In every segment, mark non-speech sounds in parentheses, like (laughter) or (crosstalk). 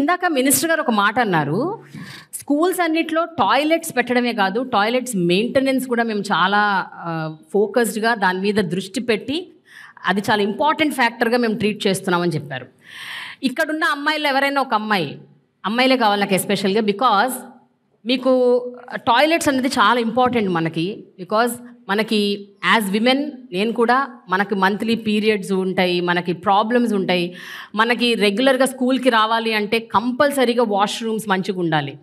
ఇందాక మినిస్టర్ గారు ఒక మాట అన్నారు. స్కూల్స్ అన్నిట్లో టాయిలెట్స్ పెట్టడమే కాదు టాయిలెట్స్ మెయింటెనెన్స్ కూడా మేము చాలా ఫోకస్డ్గా దాని మీద దృష్టి పెట్టి అది చాలా ఇంపార్టెంట్ ఫ్యాక్టర్గా మేము ట్రీట్ చేస్తున్నామని చెప్పారు. ఇక్కడున్న అమ్మాయిలు ఎవరైనా ఒక అమ్మాయి అమ్మాయిలే కావాలి నాకు ఎస్పెషల్గా బికాజ్ మీకు టాయిలెట్స్ అనేది చాలా ఇంపార్టెంట్ మనకి. బికాజ్ మనకి యాజ్ విమెన్ నేను కూడా మనకి మంత్లీ పీరియడ్స్ ఉంటాయి మనకి ప్రాబ్లమ్స్ ఉంటాయి. మనకి రెగ్యులర్గా స్కూల్కి రావాలి అంటే కంపల్సరీగా వాష్రూమ్స్ మంచిగా ఉండాలి.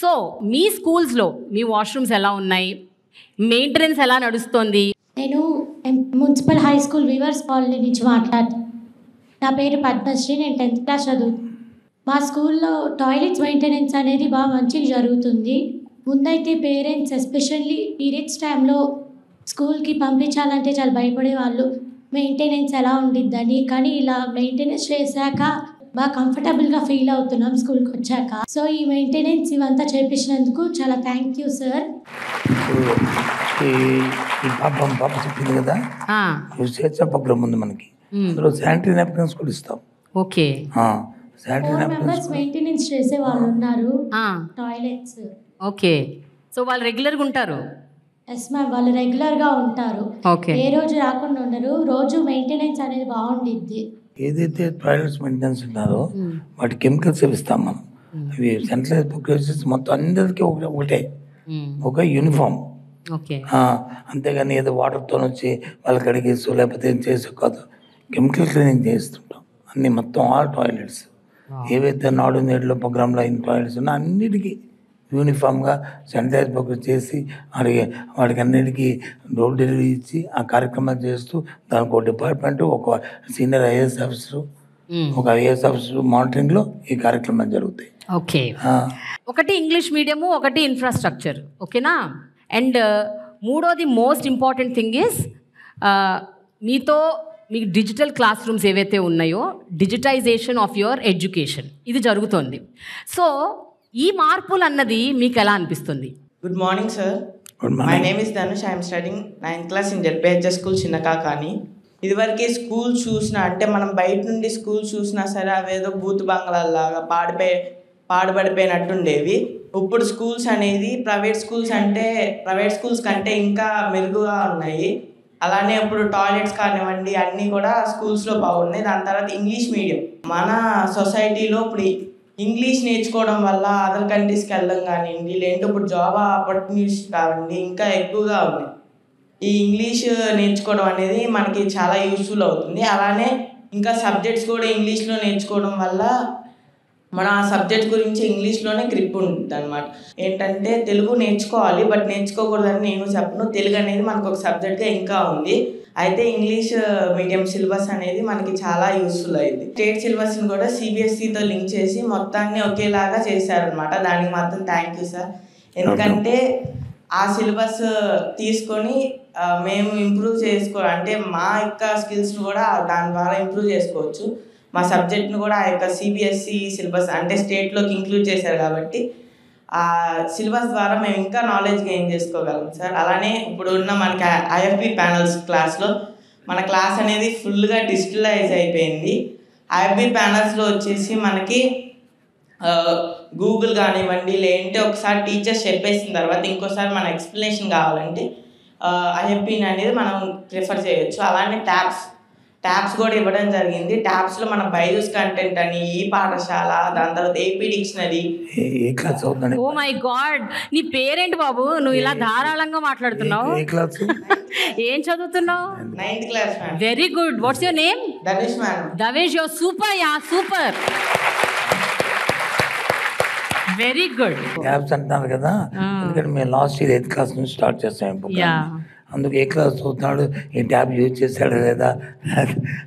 సో మీ స్కూల్స్లో మీ వాష్రూమ్స్ ఎలా ఉన్నాయి? మెయింటెనెన్స్ ఎలా నడుస్తుంది? నేను municipal high school weavers colony నుంచి మాట్లాడుతాను నా పేరు పద్మశ్రీ నేను టెన్త్ క్లాస్ చదువు మా స్కూల్లో టాయిలెట్స్ మెయింటెనెన్స్ అనేది బాగా మంచిగా జరుగుతుంది. ముందైతే పేరెంట్స్ ఎస్పెషల్లీ పీరియడ్స్ టైంలో స్కూల్కి పంపించాలంటే చాలా భయపడేవాళ్ళు. మెయింటెనెన్స్ ఎలా ఉండిద్దని. కానీ ఇలా మెయింటెనెన్స్ చేశాక బాగా కంఫర్టబుల్గా ఫీల్ అవుతున్నాం స్కూల్కి వచ్చాక. సో ఈ మెయింటెనెన్స్ ఇవంతా చేపించినందుకు చాలా థ్యాంక్ యూ సార్. ఇప్పుడు ఈ ఈ పాపం పాప చెప్పింది కదా? స్వేచ్ఛ ప్రోగ్రామ్ ఉంది మనకి. అందులో శానిటరీ నాప్కిన్స్ కూడా ఇస్తాం. Okay. Sanitary napkins members maintenance చేసే వాళ్ళు ఉన్నారు. ఆ, టాయిలెట్స్ ఓకే. సో వాళ్ళు రెగ్యులర్గా ఉంటారు. ఎస్ మ్యామ్ వాళ్ళు రెగ్యులర్గా ఉంటారు. ఓకే ఏ రోజు రాకుండా ఉండరు. రోజు మెయింటెనెన్స్ అనేది బాగుండిద్ది. ఏదైతే టాయిలెట్స్ మెయింటెనెన్స్ ఉన్నారో వాటి కెమికల్స్ ఇస్తాం మనం. అవి సెంట్రలైజ్ ప్రోగ్రెసెస్ మొత్తం అందరికీ ఒకటే ఒకటే. మ్మ్. ఒక యూనిఫామ్ ఓకే ఆ, అంతేగాని ఏదో వాటర్తో వచ్చి వాళ్ళకి అడిగేసు లేకపోతే ఏం చేసు కాదు. కెమికల్ క్లీనింగ్ చేస్తుంటాం. అన్ని మొత్తం ఆల్ టాయిలెట్స్ ఏవైతే నాడు నేడులో ప్రోగ్రాంలో అయిన టాయిలెట్స్ ఉన్నా అన్నిటికీ. యూనిఫామ్గా శానిటైజ్ ప్రోగ్రామ్ చేసి వాడికి వాడికి అన్నిటికీ డోర్ డెలివరీ ఇచ్చి ఆ కార్యక్రమాలు చేస్తూ దానికి ఒక డిపార్ట్మెంట్ ఒక సీనియర్ ఐఏఎస్ ఆఫీసరు. ఒక ఐఏఎస్ ఆఫీసర్ మానిటరింగ్లో ఈ కార్యక్రమాలు జరుగుతాయి. ఓకే. ఒకటి ఇంగ్లీష్ మీడియము ఒకటి ఇన్ఫ్రాస్ట్రక్చర్. ఓకేనా? అండ్ మూడోది మోస్ట్ ఇంపార్టెంట్ థింగ్ ఇస్ మీతో మీకు డిజిటల్ క్లాస్ రూమ్స్ ఏవైతే ఉన్నాయో డిజిటైజేషన్ ఆఫ్ యువర్ ఎడ్యుకేషన్. ఇది జరుగుతోంది. సో ఈ మార్పులు అన్నది మీకు ఎలా అనిపిస్తుంది Good morning, sir. Good My morning. name is Dhanush. I am studying ninth class in ZPHS school Chinnakakani ఇదివరకే స్కూల్ చూసినా అంటే మనం బయట నుండి స్కూల్ చూసినా సరే అవేదో బూత్ బంగ్లాల్లాగా పాడిపోయి పాడుపడిపోయినట్టు ఉండేవి ఇప్పుడు స్కూల్స్ అనేది ప్రైవేట్ స్కూల్స్ అంటే ప్రైవేట్ స్కూల్స్ కంటే ఇంకా మెరుగుగా ఉన్నాయి అలానే ఇప్పుడు టాయిలెట్స్ కానివ్వండి అన్నీ కూడా స్కూల్స్లో బాగున్నాయి దాని తర్వాత ఇంగ్లీష్ మీడియం మన సొసైటీలో ఇప్పుడు ఇంగ్లీష్ నేర్చుకోవడం వల్ల అదర్ కంట్రీస్కి వెళ్ళడం కానివ్వండి లేదంటే ఇప్పుడు జాబ్ ఆపర్చునిటీస్ కావండి ఇంకా ఎక్కువగా ఉన్నాయి. ఈ ఇంగ్లీష్ నేర్చుకోవడం అనేది మనకి చాలా యూస్ఫుల్ అవుతుంది. అలానే ఇంకా సబ్జెక్ట్స్ కూడా ఇంగ్లీష్లో నేర్చుకోవడం వల్ల మన ఆ సబ్జెక్ట్ గురించి ఇంగ్లీష్లోనే గ్రిప్ ఉంటుంది అనమాట ఏంటంటే తెలుగు నేర్చుకోవాలి బట్ నేర్చుకోకూడదని నేను చెప్పను. తెలుగు అనేది మనకు ఒక సబ్జెక్ట్గా ఇంకా ఉంది. అయితే ఇంగ్లీష్ మీడియం సిలబస్ అనేది మనకి చాలా యూస్ఫుల్ అయింది. స్టేట్ సిలబస్ని కూడా సిబిఎస్ఈతో లింక్ చేసి మొత్తాన్ని ఒకేలాగా చేశారనమాట దానికి మాత్రం థ్యాంక్ యూ సార్ ఎందుకంటే ఆ సిలబస్ తీసుకొని మేము ఇంప్రూవ్ చేసుకో అంటే మా యొక్క స్కిల్స్ని కూడా దాని ద్వారా ఇంప్రూవ్ చేసుకోవచ్చు. మా సబ్జెక్ట్ని కూడా ఆ యొక్క సిబిఎస్ఈ సిలబస్ అంటే స్టేట్లోకి ఇంక్లూడ్ చేశారు కాబట్టి ఆ సిలబస్ ద్వారా మేము ఇంకా నాలెడ్జ్ గెయిన్ చేసుకోగలం సార్. అలానే ఇప్పుడు ఉన్న మనకి ఐఎఫ్బి ప్యానల్స్ క్లాస్లో మన క్లాస్ అనేది ఫుల్గా డిజిటలైజ్ అయిపోయింది. ఐఎఫ్బి ప్యానల్స్లో వచ్చేసి మనకి గూగుల్ కానివ్వండి లేదంటే ఒకసారి టీచర్స్ చెప్పేసిన తర్వాత ఇంకోసారి మన ఎక్స్ప్లెనేషన్ కావాలంటే ఐఎఫ్బిని అనేది మనం ప్రిఫర్ చేయొచ్చు. అలానే ట్యాబ్స్ ట్యాబ్స్ కూడా ఇవ్వడం జరిగింది. ట్యాబ్స్లో మన బైజూస్ కంటెంట్ అని ఈ పాఠశాల దాని తర్వాత AP dictionary. A- A class అవుతుందండి ఓ మై గాడ్! నీ పేరేంటి బాబు? నువ్వు ఇలా ధారాళంగా మాట్లాడుతున్నావు. ఏ క్లాస్? ఏం చదువుతున్నావు? Ninth class very good what's your name Dhanush madam Davesh your super yeah super very good tabs అంటున్నారు కదా? ఎందుకంటే మేము లాస్ట్ ఇయర్ ఎయిత్ క్లాస్ నుంచి స్టార్ట్ చేస్తాం. అందుకు ఏ క్లాస్ చదువుతున్నాడు? ఈ ట్యాబ్ యూజ్ చేశాడు లేదా?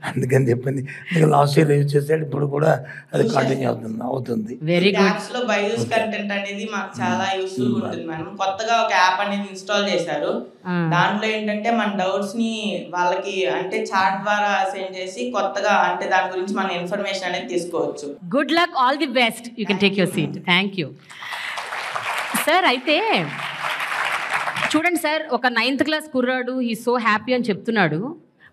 అందుకని చెప్పింది. లాస్ట్ ఇయర్ యూజ్ చేశాడు ఇప్పుడు కూడా అది కంటిన్యూ అవుతుంది అవుతుంది. వెరీ గుడ్లో బైజూస్ కంటెంట్ అనేది మాకు చాలా యూస్ఫుల్ ఉంటుంది మేడం. కొత్తగా ఒక యాప్ అనేది ఇన్స్టాల్ చేశారు. దాంట్లో ఏంటంటే మన డౌట్స్ని వాళ్ళకి అంటే చాట్ ద్వారా సెండ్ చేసి కొత్తగా అంటే దాని గురించి మన ఇన్ఫర్మేషన్ అనేది తీసుకోవచ్చు. Good luck all the best you can take your seat thank you sir అయితే చూడండి సార్ ఒక నైన్త్ క్లాస్ కుర్రాడు ఈ సో హ్యాపీ అని చెప్తున్నాడు.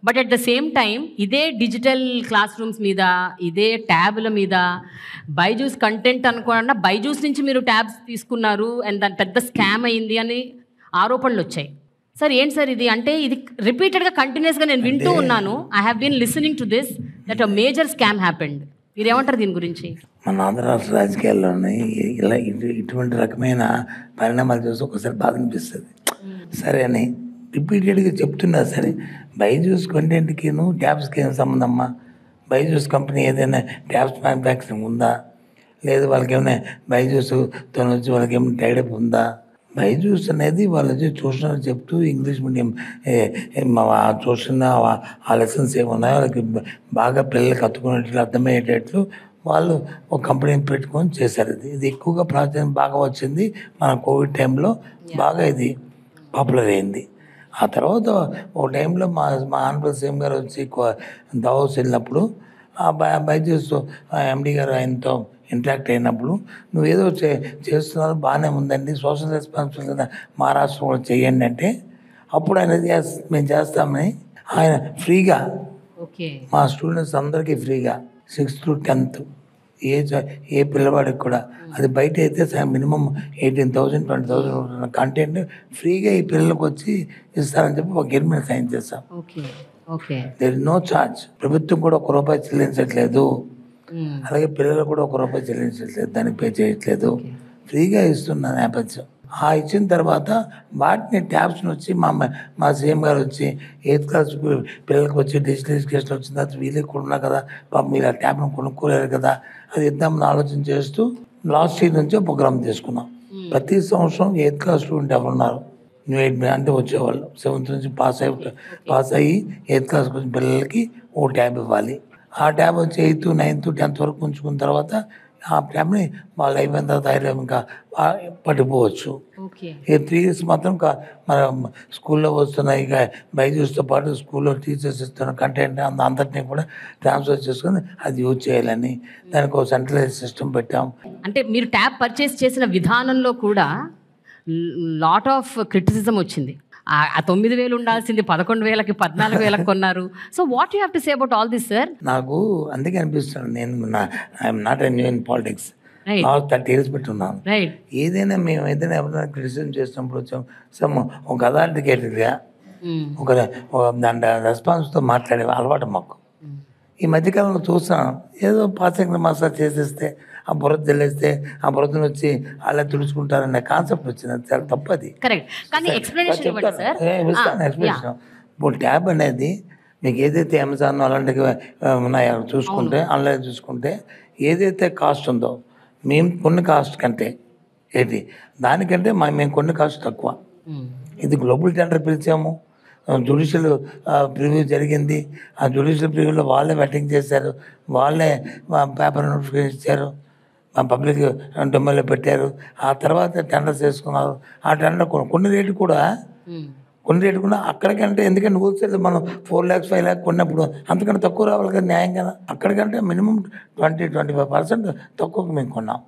But at the same time ఇదే డిజిటల్ క్లాస్ రూమ్స్ మీద ఇదే ట్యాబ్ల మీద బైజూస్ కంటెంట్ అనుకోకుండా బైజూస్ నుంచి మీరు ట్యాబ్స్ తీసుకున్నారు అండ్ దాని పెద్ద స్కామ్ అయింది అని ఆరోపణలు వచ్చాయి. సార్ ఏంటి సార్ ఇది? అంటే ఇది రిపీటెడ్గా కంటిన్యూస్గా నేను వింటూ ఉన్నాను. I have been listening to this that a major scam happened మీరు ఏమంటారు దీని గురించి? మన ఆంధ్ర రాష్ట్ర రాజకీయాల్లోనే ఇలా ఇటు ఇటువంటి రకమైన పరిణామాలు చూసి ఒకసారి బాధ అనిపిస్తుంది. సరే అని రిపీటెడ్గా చెప్తున్నా సరే బైజూస్ కంటెంట్కిను ట్యాబ్స్కి ఏం సంబంధం అమ్మా బైజూస్ కంపెనీ ఏదైనా ట్యాబ్స్ మ్యానుఫ్యాక్చరింగ్ ఉందా? లేదు వాళ్ళకి ఏమైనా బైజూస్తో వచ్చి వాళ్ళకి ఏమైనా టైడప్ ఉందా? బైజూస్ అనేది వాళ్ళు వచ్చి ట్యూషన్ చెప్తూ ఇంగ్లీష్ మీడియం ట్యూషన్ ఆ లెసన్స్ ఏమున్నాయో వాళ్ళకి బాగా పిల్లలకి అత్తుకునేట్లు అర్థమయ్యేటట్లు వాళ్ళు ఒక కంపెనీని పెట్టుకొని చేశారు. ఇది ఇది ఎక్కువగా ప్రాచుర్యం బాగా వచ్చింది మన కోవిడ్ టైంలో. బాగా ఇది పాపులర్ అయింది. ఆ తర్వాత ఒక టైంలో మా మా ఆనరబుల్ సీఎం గారు వచ్చి దావోస్ వెళ్ళినప్పుడు ఆ బైజూస్ ఎండి గారు ఆయనతో ఇంటరాక్ట్ అయినప్పుడు నువ్వు ఏదో చే చేస్తున్నారు బాగానే ఉందండి సోషల్ రెస్పాన్సిబిలిటీ మహారాష్ట్ర కూడా చేయండి అంటే అప్పుడు ఆయన "Yes, మేము చేస్తామని ఆయన ఫ్రీగా ఓకే. మా స్టూడెంట్స్ అందరికీ ఫ్రీగా సిక్స్త్ టు టెన్త్. ఏ ఏ పిల్లవాడికి కూడా. అది బయట అయితే minimum eighteen thousand twenty thousand content ఫ్రీగా ఈ పిల్లలకు వచ్చి ఇస్తారని చెప్పి ఒక అగ్రిమెంట్ సైన్ చేస్తాం దేర్ నో ఛార్జ్ ప్రభుత్వం కూడా ఒక రూపాయి చెల్లించట్లేదు. అలాగే పిల్లలు కూడా ఒక రూపాయి చెల్లించట్లేదు. దానికి పే చేయట్లేదు. ఫ్రీగా ఇస్తున్న నేపథ్యం. ఆ ఇచ్చిన తర్వాత వాటిని ట్యాబ్స్ని వచ్చి మా మ- సీఎం గారు వచ్చి ఎయిత్ క్లాస్ పిల్లలకు వచ్చి డిజిటల్ ఎడ్యుకేషన్ వచ్చిన తర్వాత వీళ్ళకి కూడా ఉన్నా కదా పాపం మీరు ఆ ట్యాబ్ను కొనుక్కోలేరు కదా అది ఇద్దామని ఆలోచన చేస్తూ లాస్ట్ ఇయర్ నుంచి ప్రోగ్రామ్ తీసుకున్నాం. ప్రతి సంవత్సరం ఎయిత్ క్లాస్ స్టూడెంట్ ఎవరు ఉన్నారు? న్యూ ఎయిట్ అంటే వచ్చేవాళ్ళు. సెవెంత్ నుంచి పాస్ అయ్యి పాస్ అయ్యి ఎయిత్ క్లాస్కి వచ్చిన పిల్లలకి ఓ ట్యాబ్ ఇవ్వాలి. ఆ ట్యాబ్ వచ్చి ఎయిత్ నైన్త్ టెన్త్ వరకు ఉంచుకున్న తర్వాత ఆ ట్యాబ్ని వాళ్ళు అయిపోయిన తర్వాత ఐదు ఇంకా పట్టుకోవచ్చు ఈ త్రీ ఇయర్స్ మాత్రం మన స్కూల్లో వస్తున్న ఇక బైజూస్తో పాటు స్కూల్లో టీచర్స్ ఇస్తున్న కంటెంట్ అంత అందరినీ కూడా ట్రాన్స్ఫర్ చేసుకొని అది యూజ్ చేయాలని దానికి ఒక సెంట్రలైజ్ సిస్టమ్ పెట్టాం. అంటే మీరు ట్యాబ్ పర్చేస్ చేసిన విధానంలో కూడా లాట్ ఆఫ్ క్రిటిసిజం వచ్చింది. ఆ- తొమ్మిది వేలు ఉండాల్సింది పదకొండు వేలకి పద్నాలుగు వేలకు కొన్నారు. So what you have to say about all this sir నాకు అందుకే అనిపిస్తుంది. నేను I'm not a new in politics thirty years పెట్టున్నాను. ఏదైనా మేము ఏదైనా ఎవరైనా క్రిటిసిజం చేసినప్పుడు వచ్చాం. సమ్ ఒక అథారిటికేటెడ్గా ఒక ఒక దాని రెస్పాన్స్తో మాట్లాడే అలవాటు మాకు. ఈ మధ్యకాలంలో చూస్తున్నాను ఏదో పాసింగ్ మసాజ్ చేసేస్తే ఆ బురద తెలిస్తే ఆ బురదను వచ్చి అలా తుడుచుకుంటారనే కాన్సెప్ట్ వచ్చింది. అది చాలా తప్పది. కానీ ఎక్స్ప్లెనేషన్ ఇప్పుడు ట్యాబ్ అనేది మీకు ఏదైతే అమెజాన్ అలాంటివి ఉన్నాయో చూసుకుంటే ఆన్లైన్ చూసుకుంటే ఏదైతే కాస్ట్ ఉందో మేము కొన్ని కాస్ట్ కంటే ఏంటి? దానికంటే మా మేము కొన్ని కాస్ట్ తక్కువ. ఇది గ్లోబల్ టెండర్ పిలిచాము. జుడిషియల్ ప్రివ్యూ జరిగింది. ఆ జుడిషియల్ ప్రివ్యూలో వాళ్ళే వెట్టింగ్ చేశారు. వాళ్ళే పేపర్ నోటిఫికేషన్ ఇచ్చారు. పబ్లిక్ డొమ్మలో పెట్టారు. ఆ తర్వాత టెండర్స్ చేసుకున్నారు ఆ టెండర్ కొన్ని రేటు కూడా కొన్ని రేటు కూడా అక్కడికంటే ఎందుకంటే హోల్సేల్ మనం ఫోర్ ల్యాక్స్ ఫైవ్ ల్యాక్ కొన్నప్పుడు అంతకంటే తక్కువ రావాలి కదా న్యాయం కదా. అక్కడికంటే minimum twenty twenty five percent తక్కువకు మేము కొన్నాం.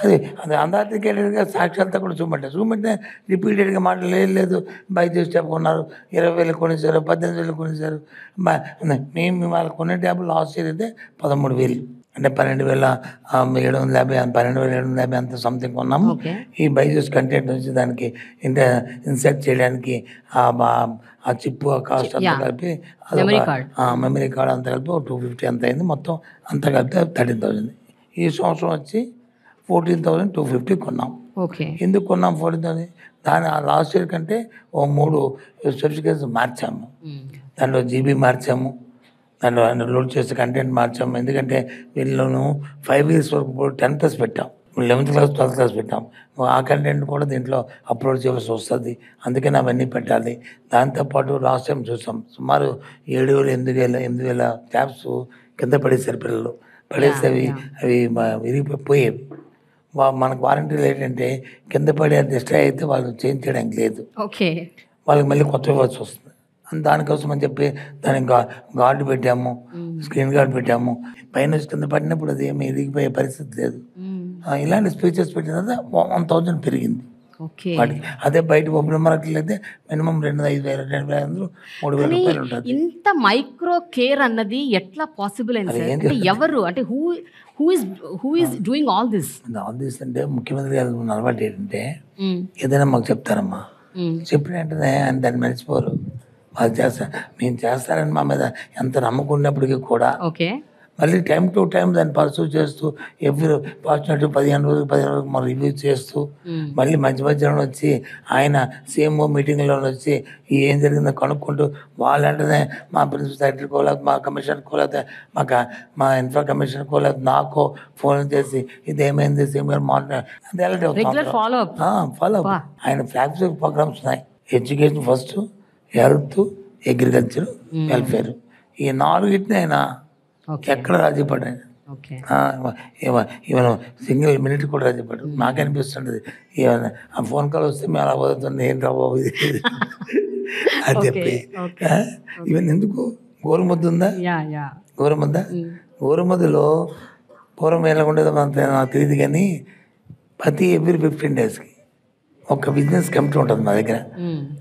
అది అది అందార్థికేటెడ్గా సాక్ష్యాలతో కూడా చూపెట్టారు చూపెట్టే రిపీటెడ్గా మాటలు లేదు లేదు. బైక్ చేసి ట్యాబ్ కొన్నారు. ఇరవై వేలు కొనేసారు పద్దెనిమిది వేలు కొనేసారు మేము వాళ్ళు కొనే ట్యాబ్ లాస్ట్ ఇయర్ అయితే పదమూడు వేలు. అంటే పన్నెండు వేల ఏడు వందల యాభై పన్నెండు వేల ఏడు వందల యాభై అంత సంథింగ్ కొన్నాము. ఈ బైజూస్ కంటెంట్ నుంచి దానికి ఇంట ఇన్సర్ట్ చేయడానికి ఆ చిప్ ఆ కాస్ట్ అంతా. కలిపి. మెమరీ కార్డ్ అంతా కలిపి టూ ఫిఫ్టీ అంత అయింది. మొత్తం అంతా కలిపి థర్టీన్ థౌసండ్ ఈ సంవత్సరం వచ్చి ఫోర్టీన్ థౌసండ్ టూ ఫిఫ్టీ కొన్నాం. ఎందుకు కొన్నాం ఫోర్టీన్ థౌసండ్ దాని లాస్ట్ ఇయర్ కంటే ఓ మూడు సర్టిఫికేట్స్ మార్చాము. దాంట్లో జీబీ మార్చాము. దాంట్లో దాంట్లో లోడ్ చేసే కంటెంట్ మార్చాము ఎందుకంటే వీళ్ళను ఫైవ్ ఇయర్స్ వరకు టెన్ ప్లస్ పెట్టాం. లెవెన్త్ క్లాస్ ట్వెల్త్ క్లాస్ పెట్టాం. ఆ కంటెంట్ కూడా దీంట్లో అప్లోడ్ చేయవలసి వస్తుంది. అందుకని అవన్నీ పెట్టాలి. దాంతోపాటు లాస్ట్ టైం చూసాం. సుమారు ఏడు వేలు ఎనిమిది వేల ఎనిమిది వేల ట్యాబ్స్ కింద పడేసారు పిల్లలు. పడేస్తే అవి అవి విరిగిపోయేవి మనకు వారంటీలు ఏంటంటే కింద పడే డిస్ట్రాయ్ అయితే వాళ్ళు చేంజ్ చేయడానికి లేదు. ఓకే. వాళ్ళకి మళ్ళీ కొత్త ఇవ్వాల్సి వస్తుంది. దానికోసం అని చెప్పి దానికి గార్డు పెట్టాము స్క్రీన్ గార్డ్ పెట్టాము. పైన వచ్చి కింద పడినప్పుడు అది ఏమి ఎదిగిపోయే పరిస్థితి లేదు. ఇలాంటి స్పీచెస్ పెట్టిన తర్వాత వన్ థౌజండ్ పెరిగింది. వాటికి అదే బయట ఓపెన్ మార్కెట్లు అయితే మినిమం రెండు ఐదు వేల రెండు వేల ఐదు మూడు వేల రూపాయలు ఉంటుంది. ఇంత మైక్రో కేర్ అన్నది ఎట్లా పాసిబుల్ అయింది ఎవరు? అంటే who who is who is doing all this office అంటే ముఖ్యమంత్రి గారు అలవాటు ఏంటంటే ఏదైనా మాకు చెప్తారమ్మా. చెప్పిన వెంటనే ఆయన దాన్ని మర్చిపోరు. వాళ్ళు చేస్తారు మేము చేస్తారని మా మీద ఎంత నమ్మకం ఉన్నప్పటికీ కూడా ఓకే. మళ్ళీ టైం టు టైం దాన్ని పర్సూ చేస్తూ ఎవ్రీ పాజిటివ్ పదిహేను రోజులు పదిహేను రోజులు మనం రివ్యూ చేస్తూ మళ్ళీ మధ్య మధ్యలో వచ్చి ఆయన సీఎం మీటింగ్లో వచ్చి ఏం జరిగిందో కనుక్కుంటూ వాళ్ళంటనే మా ప్రిన్సిపల్ సెక్రటరీకో లేకపోతే మా కమిషనర్కో లేకపోతే మా క- మా ఇన్ఫ్రా కమిషనర్కో లేకపోతే నాకో ఫోన్ చేసి ఇది ఏమైంది? సీఎం గారు మాట్లాడారు ఫాలో అప్ ఫాలో ఆయన ఫ్లాగ్షిప్ ప్రోగ్రామ్స్ ఉన్నాయి. Education first health agriculture welfare. ఈ నాలుగిటిని ఆయన ఎక్కడ రాజీ ఈవెన్ సింగిల్ మినిట్ కూడా రాజీ పడ్డాడు నాకు అనిపిస్తుంటది ఈవెన్ ఆ ఫోన్ కాల్ వస్తే మేము అలా పోతుంది ఏం రాబోవు ఇది. (laughs) అని చెప్పి. ఈవెన్ ఎందుకు? గోరుముద్ద ఉందా? గోరుముద్ద? గోరుముద్దలో పూర్వం ఎలా ఉండేదో మనకు నాకు తెలియదు కానీ ప్రతి ఎవ్రీ ఫిఫ్టీన్ డేస్కి ఒక బిజినెస్ కమిటీ ఉంటుంది మా దగ్గర.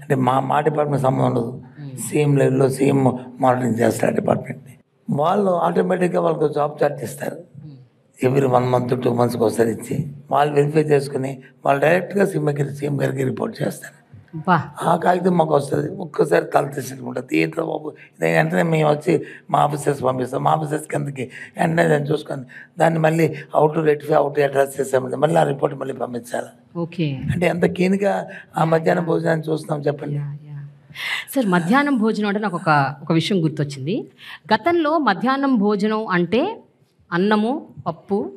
అంటే మా మా డిపార్ట్మెంట్ సంబంధం ఉండదు. సీఎం లెవెల్లో సీఎం మానిటరింగ్ చేస్తారు డిపార్ట్మెంట్ని. వాళ్ళు ఆటోమేటిక్గా వాళ్ళకి జాబ్ చార్ట్ ఇస్తారు. ఎవ్రీ వన్ మంత్ టూ మంత్స్కి ఒకసారి ఇచ్చి వాళ్ళు వెరిఫై చేసుకుని వాళ్ళు డైరెక్ట్గా సీఎం గారికి సీఎం గారికి రిపోర్ట్ చేస్తారు. ఆ కాగితం మాకు వస్తుంది. ఒక్కసారి తల తీసుకుంటుంది ఏంటో బాబు. వెంటనే మేము వచ్చి మా ఆఫీసర్స్ పంపిస్తాం. మా ఆఫీసర్స్ కిందకి వెంటనే దాన్ని చూసుకొని దాన్ని మళ్ళీ అవుట్ రెక్టిఫై అవుట్ అడ్రస్ చేసామంటే మళ్ళీ ఆ రిపోర్ట్ మళ్ళీ పంపించాలి. ఓకే. అంటే ఎంత కీన్గా ఆ మధ్యాహ్నం భోజనాన్ని చూస్తున్నాం చెప్పండి. సార్ మధ్యాహ్నం భోజనం అంటే నాకు ఒక ఒక విషయం గుర్తొచ్చింది. గతంలో మధ్యాహ్నం భోజనం అంటే అన్నము పప్పు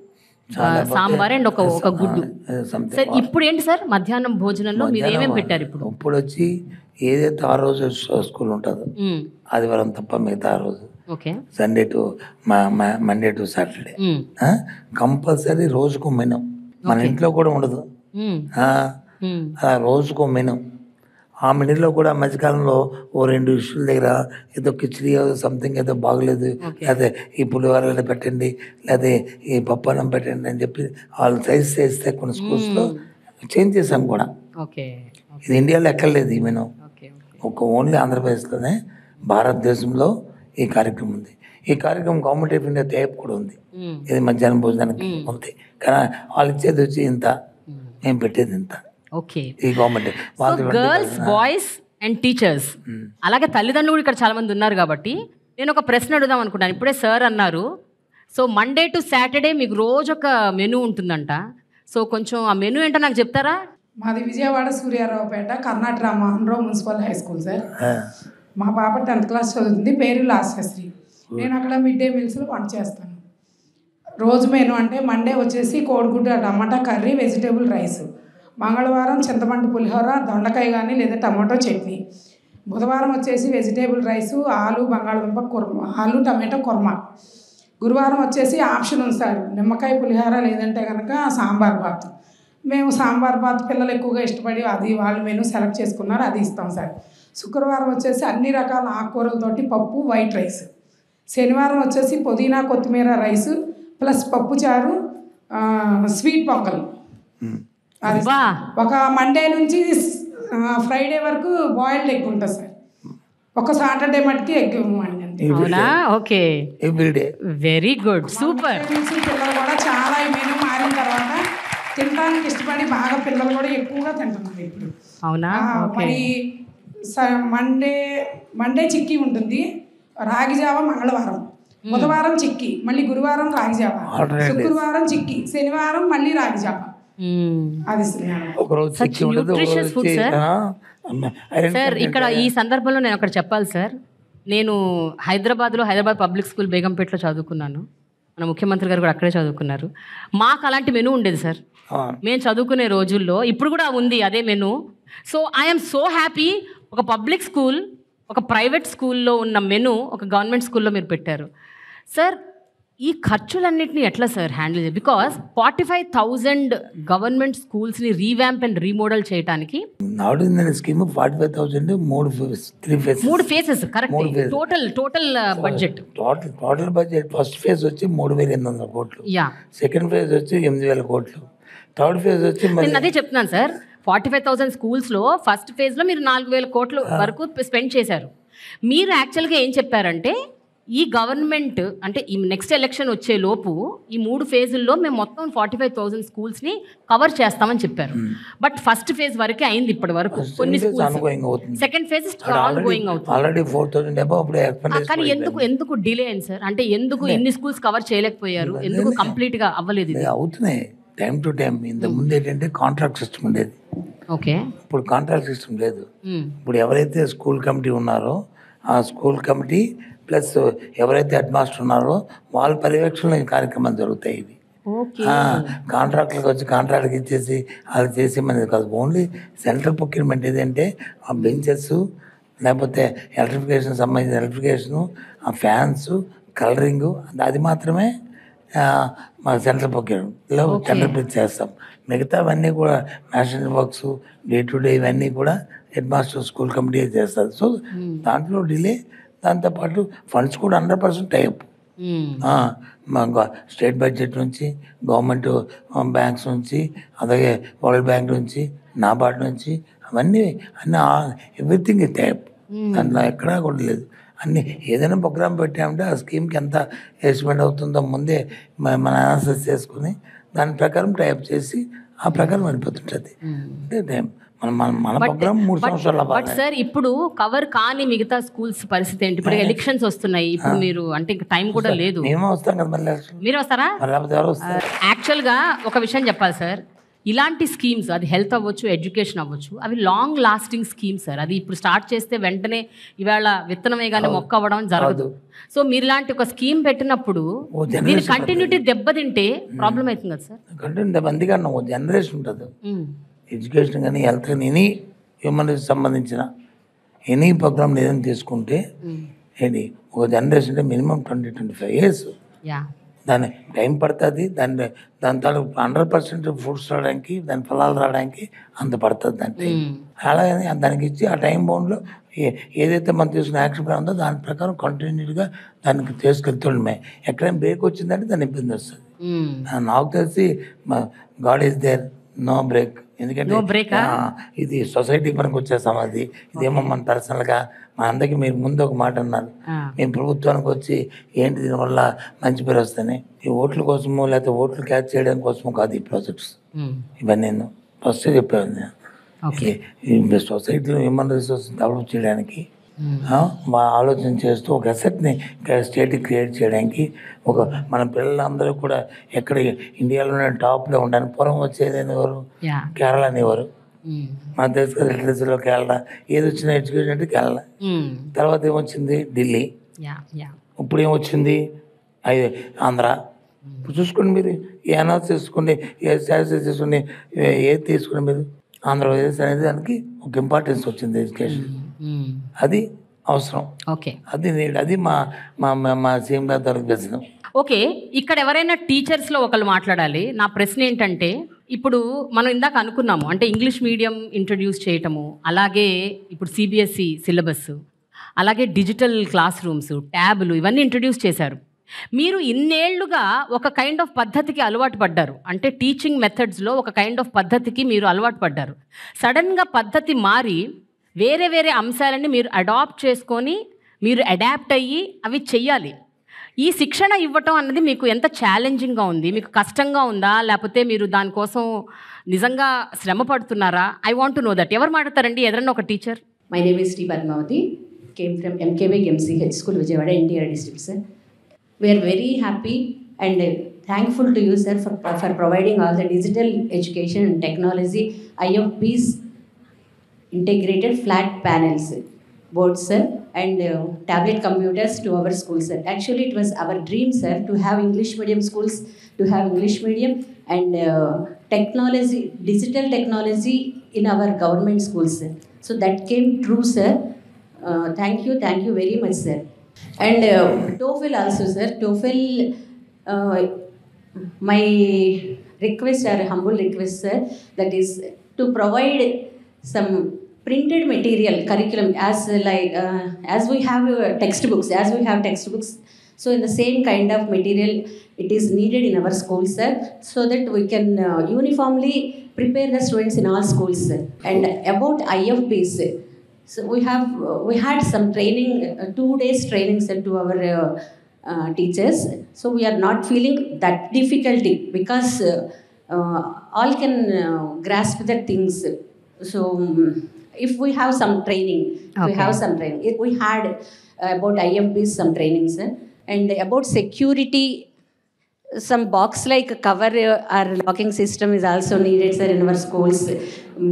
సాంబార్ అండ్ ఒక ఒక గుడ్డు. సార్ ఇప్పుడు ఏంటి సార్? మధ్యాహ్నం భోజనంలో మీరు ఏమేమి పెట్టారు ఇప్పుడు? ఇప్పుడు వచ్చి ఏదైతే ఆ రోజు స్కూల్ ఉంటుందో. ఆదివారం తప్ప మిగతా ఆ రోజు. Sunday to Monday to Saturday. Compulsory రోజుకు మెను మన ఇంట్లో కూడా ఉండదు. అలా రోజుకో మెను ఆ మెనూలో కూడా మధ్యకాలంలో ఓ రెండు ఇష్యూల దగ్గర ఏదో కిచడీ సంథింగ్ ఏదో బాగలేదు. లేకపోతే ఈ పులిహోర ఏదో పెట్టండి లేకపోతే ఈ పప్పు అన్నం పెట్టండి అని చెప్పి వాళ్ళు సైజ్ చేస్తే కొన్ని స్కూల్స్లో చేంజ్ చేసాం కూడా. ఇది ఇండియాలో ఎక్కర్లేదు ఈ మెను. ఒక ఓన్లీ ఆంధ్రప్రదేశ్లోనే భారతదేశంలో ఈ కార్యక్రమం ఉంది. ఈ కార్యక్రమం గవర్నమెంట్ ఆఫ్ ఇండియా టైప్ కూడా ఉంది. ఇది మధ్యాహ్నం భోజనానికి ఉంది. కానీ వాళ్ళు ఇచ్చేది వచ్చి ఇంత మేము పెట్టేది ఇంత. ఓకే ఈ government girls boys and teachers అలాగే తల్లిదండ్రులు కూడా ఇక్కడ చాలా మంది ఉన్నారు కాబట్టి నేను ఒక ప్రశ్న అడుగుదాం అనుకుంటాను ఇప్పుడే సార్ అన్నారు. సో మండే టు సాటర్డే మీకు రోజు ఒక మెనూ ఉంటుందంట. సో కొంచెం ఆ మెనూ ఏంటో నాకు చెప్తారా? మాది Vijayawada Suryaraopet Karnataka Ramanrao municipal high school sir. మా పాప టెన్త్ క్లాస్ చదువుతుంది. పేరు లాస్యశ్రీ. నేను అక్కడ మిడ్ డే మీల్స్లో వంట చేస్తాను. రోజు మెను అంటే మండే వచ్చేసి కోడిగుడ్డు టమాటా కర్రీ వెజిటేబుల్ రైస్ మంగళవారం చింతపండు పులిహోర దొండకాయ కానీ లేదా టమాటో చట్నీ. బుధవారం వచ్చేసి వెజిటేబుల్ రైసు ఆలు బంగాళదుంప కుర్మ ఆలు టమాటో కుర్మా. గురువారం వచ్చేసి ఆప్షన్ ఉంది సార్. నిమ్మకాయ పులిహోర లేదంటే కనుక సాంబార్ బాత్. మేము సాంబార్ బాత్ పిల్లలు ఎక్కువగా ఇష్టపడి అది వాళ్ళు మేము సెలెక్ట్ చేసుకున్నారు అది ఇస్తాం సార్. శుక్రవారం వచ్చేసి అన్ని రకాల ఆకుకూరలతోటి పప్పు వైట్ రైస్. శనివారం వచ్చేసి పుదీనా కొత్తిమీర రైసు ప్లస్ పప్పు చారు స్వీట్ పొంగల్. ఒక మండే నుంచి ఫ్రైడే వరకు బాయిల్డ్ ఎగ్ ఉంటుంది సార్. ఒక సాటర్డే మటుకి ఎగ్ ఇవ్వండి అవునా? Okay. Everyday very good super పిల్లలు కూడా చాలా ఈ మెనూ మారిన తర్వాత తినడానికి ఇష్టపడి బాగా పిల్లలు కూడా ఎక్కువగా తింటున్నారు ఇప్పుడు. అవునా? మరి మండే మండే చిక్కీ ఉంటుంది. రాగి జావ మంగళవారం. బుధవారం చిక్కీ మళ్ళీ గురువారం రాగి జావ. శుక్రవారం చిక్కీ శనివారం మళ్ళీ రాగి జావ. ఐరన్ సార్ ఇక్కడ ఈ సందర్భంలో నేను ఒకటి చెప్పాలి సార్ నేను హైదరాబాద్లో హైదరాబాద్ పబ్లిక్ స్కూల్ బేగంపేటలో చదువుకున్నాను. మన ముఖ్యమంత్రి గారు కూడా అక్కడే చదువుకున్నారు. మాకు అలాంటి మెనూ ఉండేది సార్ ఆ, మేము చదువుకునే రోజుల్లో ఇప్పుడు కూడా ఉంది అదే menu. So I'm so happy ఒక పబ్లిక్ స్కూల్ ఒక ప్రైవేట్ స్కూల్లో ఉన్న మెను ఒక గవర్నమెంట్ స్కూల్లో మీరు పెట్టారు. సార్ ఈ ఖర్చులన్నింటినీ ఎట్లా సార్ హ్యాండిల్ చేయాలి? Because forty five thousand government స్కూల్స్ని రీవ్యాంప్ అండ్ రీమోడల్ చేయడానికి Indian scheme forty five thousand మూడు త్రీ ఫేస్ మూడు phases correct. Total total budget total total budget first phase వచ్చి మూడు వేల ఎనిమిది వందల కోట్లు. యా సెకండ్ ఫేజ్ వచ్చి ఎనిమిది వేల కోట్లు. థర్డ్ ఫేజ్ వచ్చి నేను అదే చెప్తున్నాను సార్. ఫార్టీ ఫైవ్ థౌసండ్ స్కూల్స్లో ఫస్ట్ ఫేజ్లో మీరు నాలుగు వేల కోట్ల వరకు స్పెండ్ చేశారు. మీరు యాక్చువల్గా ఏం చెప్పారంటే ఈ గవర్నమెంట్ అంటే ఈ నెక్స్ట్ ఎలక్షన్ వచ్చే లోపు ఈ మూడు ఫేజుల్లో మేము మొత్తం ఫార్టీ ఫైవ్ థౌసండ్ స్కూల్స్ని కవర్ చేస్తామని చెప్పారు. బట్ ఫస్ట్ ఫేజ్ వరకే అయింది ఇప్పటి వరకు. కొన్ని schools. Second phase ongoing అవుతుంది. కానీ ఎందుకు ఎందుకు డిలే అయింది సార్ అంటే ఎందుకు ఇన్ని స్కూల్స్ కవర్ చేయలేకపోయారు? ఎందుకు కంప్లీట్గా అవ్వలేదు ఇది? అవుతున్నాయి టైం టు టైం ఇంత ముందు ఏంటంటే కాంట్రాక్ట్ సిస్టమ్ ఉండేది. ఓకే. ఇప్పుడు కాంట్రాక్ట్ సిస్టమ్ లేదు. ఇప్పుడు ఎవరైతే స్కూల్ కమిటీ ఉన్నారో ఆ స్కూల్ కమిటీ ప్లస్ ఎవరైతే హెడ్ మాస్టర్ ఉన్నారో వాళ్ళ పర్యవేక్షణలో ఈ కార్యక్రమాలు జరుగుతాయి ఇవి. ఓకే. కాంట్రాక్ట్లకు వచ్చి కాంట్రాక్ట్కి ఇచ్చేసి అది చేసి మనది కాదు. ఓన్లీ సెంట్రల్ ప్రొక్యూర్మెంట్ ఏదంటే ఆ బెంచెస్ లేకపోతే ఎలక్ట్రిఫికేషన్ సంబంధించిన ఎలక్ట్రిఫికేషను ఆ ఫ్యాన్స్ కలరింగ్ అది మాత్రమే మా సెంట్రల్ ప్రొక్యూర్మెంట్లో టెండర్ పిచ్ చేస్తాం. మిగతావన్నీ కూడా national works day to day ఇవన్నీ కూడా హెడ్ మాస్టర్ స్కూల్ కమిటీ చేస్తారు. సో దాంట్లో డిలే దాంతోపాటు ఫండ్స్ కూడా హండ్రెడ్ పర్సెంట్ టైప్. మా స్టేట్ బడ్జెట్ నుంచి గవర్నమెంట్ బ్యాంక్స్ నుంచి అలాగే వరల్డ్ బ్యాంక్ నుంచి నాబార్డ్ నుంచి అవన్నీ అన్నీ ఎవ్రీథింగ్ టైప్. దాంట్లో ఎక్కడా కూడా లేదు. అన్ని ఏదైనా ప్రోగ్రామ్ పెట్టామంటే ఆ స్కీమ్కి ఎంత ఎస్టిమేట్ అవుతుందో ముందే మన అనాలిసిస్ చేసుకుని దాని ప్రకారం టైప్ చేసి ఆ ప్రకారం వెళ్ళిపోతుంటుంది. అంటే టైం. బట్ సార్ ఇప్పుడు కవర్ కాని మిగతా స్కూల్స్ పరిస్థితి ఏంటి? ఇప్పుడు ఎలక్షన్స్ వస్తున్నాయి. ఇప్పుడు మీరు అంటే ఇంకా టైం కూడా లేదు. మీరు వస్తారా? మరి వస్తారు? యాక్చువల్గా ఒక విషయం చెప్పాలి సార్ ఇలాంటి స్కీమ్స్ అది హెల్త్ అవ్వచ్చు ఎడ్యుకేషన్ అవ్వచ్చు అవి లాంగ్ లాస్టింగ్ స్కీమ్స్ సార్ అది ఇప్పుడు స్టార్ట్ చేస్తే వెంటనే ఇవాళ విత్తనమే కానీ మొక్క అవ్వడం జరగదు. సో మీరు ఇలాంటి ఒక స్కీమ్ పెట్టినప్పుడు దీని generation కంటిన్యూటీ దెబ్బతింటే ప్రాబ్లం అవుతుంది కదా సార్ జనరేషన్ ఉంటుంది. ఎడ్యుకేషన్ కానీ హెల్త్ కానీ ఎనీ హ్యూమన్ సంబంధించిన ఎనీ ప్రోగ్రామ్ ఏదైనా తీసుకుంటే ఏంటి ఒక జనరేషన్ అంటే minimum twenty twenty five years దాని టైం పడుతుంది దాని దాని తాలూకు హండ్రెడ్ పర్సెంట్ ఫ్రూట్స్ రావడానికి దాని ఫలాలు రావడానికి అంత పడుతుంది దాని టైం. అలాగని దానికి ఇచ్చి ఆ టైం బౌండ్లో ఏదైతే మనం తీసుకున్న యాక్షన్ ప్లాన్ ఉందో దాని ప్రకారం కంటిన్యూగా దానికి తీసుకెళ్తుండమే. ఎక్కడైనా బ్రేక్ వచ్చిందంటే దాని ఇబ్బంది వస్తుంది. నాకు తెలిసి God is there no break. ఎందుకంటే ఇది సొసైటీ పనికి వచ్చే సమాధి. ఇదేమో మన పర్సనల్గా మన అందరికీ మీరు ముందు ఒక మాట అన్నారు. మేము ప్రభుత్వానికి వచ్చి ఏంటి దీనివల్ల మంచి పేరు వస్తాయి ఈ ఓట్ల కోసమో లేకపోతే ఓట్లు క్యాచ్ చేయడం కోసమో కాదు ఈ ప్రాజెక్ట్స్ ఇవన్నీ నేను ఫస్ట్ చెప్పాను నేను. ఓకే సొసైటీలో హ్యూమన్ రిసోర్స్ డెవలప్ చేయడానికి మా ఆలోచన చేస్తూ ఒక అసెట్ని స్టేట్ క్రియేట్ చేయడానికి ఒక మన పిల్లలందరూ కూడా ఎక్కడ ఇండియాలోనే టాప్లో ఉండడానికి పూర్వం వచ్చేది ఎవరు? యా. కేరళ అనేవారు. మన తెలుసు లిటరసీలో కేరళ. ఏది వచ్చిన ఎడ్యుకేషన్ అంటే కేరళ. తర్వాత ఏమొచ్చింది? ఢిల్లీ. ఇప్పుడు ఏమొచ్చింది? అది ఆంధ్ర. ఇప్పుడు చూసుకోండి మీరు. ఏ అనాథ తీసుకోండి ఏ తీసుకోండి ఏ- ఏది తీసుకోండి మీరు? ఆంధ్రప్రదేశ్ అనేది దానికి ఒక ఇంపార్టెన్స్ వచ్చింది ఎడ్యుకేషన్ అది అవసరం. ఓకే. అది need. అది మా మా మా- సీఎం గారి విజన్ ఓకే ఇక్కడ ఎవరైనా టీచర్స్లో ఒకళ్ళు మాట్లాడాలి నా ప్రశ్న ఏంటంటే ఇప్పుడు మనం ఇందాక అనుకున్నాము అంటే ఇంగ్లీష్ మీడియం ఇంట్రడ్యూస్ చేయటము అలాగే ఇప్పుడు సిబిఎస్ఈ సిలబస్ అలాగే డిజిటల్ క్లాస్ రూమ్స్ ట్యాబులు ఇవన్నీ ఇంట్రడ్యూస్ చేశారు. మీరు ఇన్నేళ్ళుగా ఒక కైండ్ ఆఫ్ పద్ధతికి అలవాటు పడ్డారు అంటే టీచింగ్ మెథడ్స్లో ఒక కైండ్ ఆఫ్ పద్ధతికి మీరు అలవాటు పడ్డారు. సడన్గా పద్ధతి మారి వేరే వేరే అంశాలని మీరు అడాప్ట్ చేసుకొని మీరు అడాప్ట్ అయ్యి అవి చెయ్యాలి. ఈ శిక్షణ ఇవ్వటం అన్నది మీకు ఎంత ఛాలెంజింగ్గా ఉంది? మీకు కష్టంగా ఉందా? లేకపోతే మీరు దానికోసం నిజంగా శ్రమ పడుతున్నారా? ఐ వాంట్ నో దట్ ఎవరు మాట్లాడతారండి? ఎదరన్నా ఒక teacher my name is Shri Padmavathi came from MKV MC H school Vijayawada NTR district sir we're very happy and thankful to you sir for for providing all the digital education and technology I his integrated flat panels, boards, sir, and uh, tablet computers to our school, sir. Actually, it was our dream, sir, to have English medium schools, to have English medium and uh, technology, digital technology in our government schools, sir. So that came true, sir. Uh, thank you, thank you very much, sir. And uh, TOEFL also, sir. TOEFL, uh, my request or humble request, sir, that is to provide some printed material curriculum as like uh, as we have uh, textbooks, as we have textbooks, So in the same kind of material, it is needed in our schools, sir, so that we can uh, uniformly prepare the students in all schools. Sir. And about IFPs, so we have uh, we had some training, uh, two days training sir, to our uh, teachers. So we are not feeling that difficulty because all can grasp the things. So um, if we have some training, we have some training. If we had uh, about IMPs some trainings uh, and about security. Some box like cover uh, or locking system is also needed sir in our schools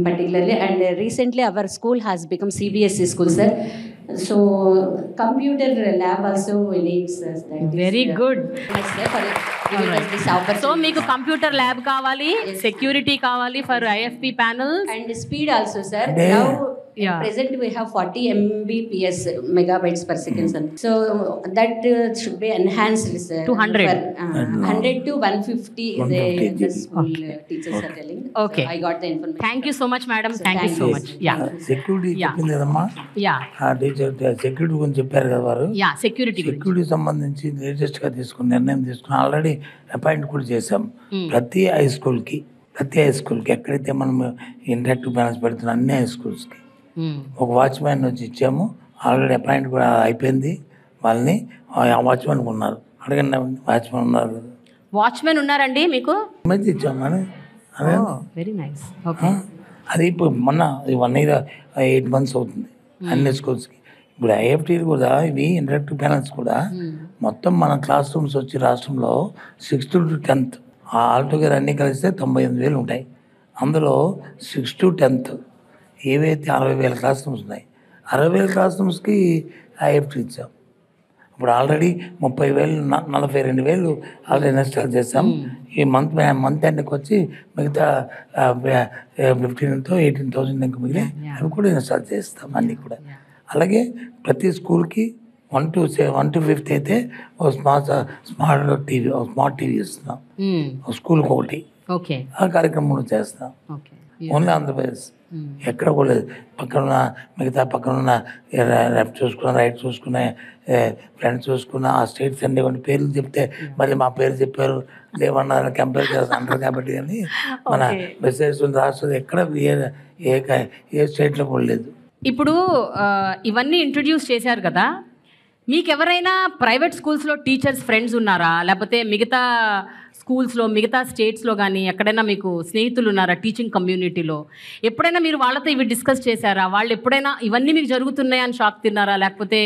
particularly and uh, recently our school has become CBSE school sir so computer lab also we need sir that is, Very uh, good. much, sir, for giving us this opportunity. So మీకు computer lab కావాలి security కావాలి for IFP panel and speed also sir They- now Yeah. at present we have 40 mbps megabytes per second sir so that uh, should be enhanced sir To 100. for, uh, 100 to 150 the, 150 the school uh, teachers are telling Okay. so i got the information thank you so much madam So, thank you thank so you. Much yeah security Yeah. చెప్పింది కదమ్మా yeah ఆ teacher security గురించి చెప్పారు కదా వారు? Security security సంబంధించి లేటెస్ట్గా తీసుకున్న నిర్ణయం తీసుకుని ఆల్రెడీ అపాయింట్ కూడా చేశాం. ప్రతి హై స్కూల్కి ప్రతి హై స్కూల్కి ఎక్కడైతే మనం ఇంటరాక్టివ్ బ్యాలెన్స్ పెడుతున్న అన్ని హై స్కూల్స్కి ఒక వాచ్మ్యాన్ వచ్చి ఇచ్చాము. ఆల్రెడీ అపాయింట్ కూడా అయిపోయింది. వాళ్ళని ఆ వాచ్మెన్ ఉన్నారు. అడగండి వాచ్మెన్ ఉన్నారు. వాచ్మెన్ ఉన్నారండి మీకు? ఇచ్చాము వెరీ నైస్ ఓకే అది ఇప్పుడు మొన్న వన్ ఇయర్ ఎయిట్ మంత్స్ అవుతుంది. అన్ని స్కూల్స్కి ఇప్పుడు ఐఎఫ్టీ కూడా ఇవి ఇంటరాక్టివ్ ప్యానల్స్ కూడా మొత్తం మన క్లాస్ రూమ్స్ వచ్చి రాష్ట్రంలో సిక్స్త్ టు టెన్త్ ఆల్టుగెదర్ అన్నీ కలిస్తే తొంభై ఎనిమిది వేలు ఉంటాయి. అందులో సిక్స్త్ టు టెన్త్ ఏవైతే అరవై వేల క్లాస్ రూమ్స్ ఉన్నాయి అరవై వేల క్లాస్ రూమ్స్కి ఐఎఫ్టీ ఇచ్చాం. ఇప్పుడు ఆల్రెడీ ముప్పై వేలు నలభై రెండు వేలు ఆల్రెడీ ఇన్స్టాల్ చేస్తాం ఈ మంత్ మంత్ ఎండ్కి వచ్చి మిగతా ఫిఫ్టీన్తో ఎయిటీన్ థౌసండ్ ఇంకా మిగిలి అవి కూడా ఇన్స్టాల్ చేస్తాం అన్నీ కూడా. అలాగే ప్రతి స్కూల్కి one two one two fifth అయితే ఒక స్మార్ట్ స్మార్ట్ టీవీ ఒక స్మార్ట్ టీవీ ఇస్తున్నాం ఒక స్కూల్కి ఒకటి. ఆ కార్యక్రమం చేస్తాం ఓన్లీ ఆంధ్రప్రదేశ్. ఎక్కడ కూడా లేదు. పక్కన ఉన్న మిగతా పక్కన ఉన్న లెఫ్ట్ చూసుకున్న రైట్ చూసుకున్న ఫ్రంట్ చూసుకున్న ఆ స్టేట్స్ అన్ని కొన్ని పేర్లు చెప్తే మళ్ళీ మా పేరు చెప్పారు. లేవన్నారు కంపేర్ చేస్తారు అంటారు కాబట్టి అని మన మెసేజ్ రాష్ట్రం ఎక్కడ ఏ ఏ స్టేట్లో కూడా లేదు. ఇప్పుడు ఇవన్నీ ఇంట్రడ్యూస్ చేశారు కదా. మీకు ఎవరైనా ప్రైవేట్ స్కూల్స్లో టీచర్స్ ఫ్రెండ్స్ ఉన్నారా? లేకపోతే మిగతా స్కూల్స్లో మిగతా స్టేట్స్లో కానీ ఎక్కడైనా మీకు స్నేహితులు ఉన్నారా టీచింగ్ కమ్యూనిటీలో ఎప్పుడైనా మీరు వాళ్ళతో ఇవి డిస్కస్ చేశారా? వాళ్ళు ఎప్పుడైనా ఇవన్నీ మీకు జరుగుతున్నాయని షాక్ తిన్నారా? లేకపోతే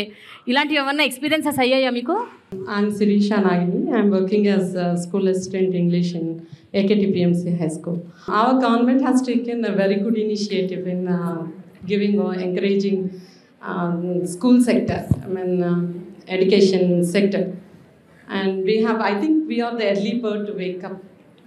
ఇలాంటివి ఏమన్నా ఎక్స్పీరియన్సెస్ అయ్యాయా మీకు? I'm Sirisha Nagini I'm working as school assistant English in in AKTPMC High School. Our government has taken a very good initiative in uh, giving or encouraging um, school sector, I mean, uh, education sector. And we have, I think we are the early bird to wake up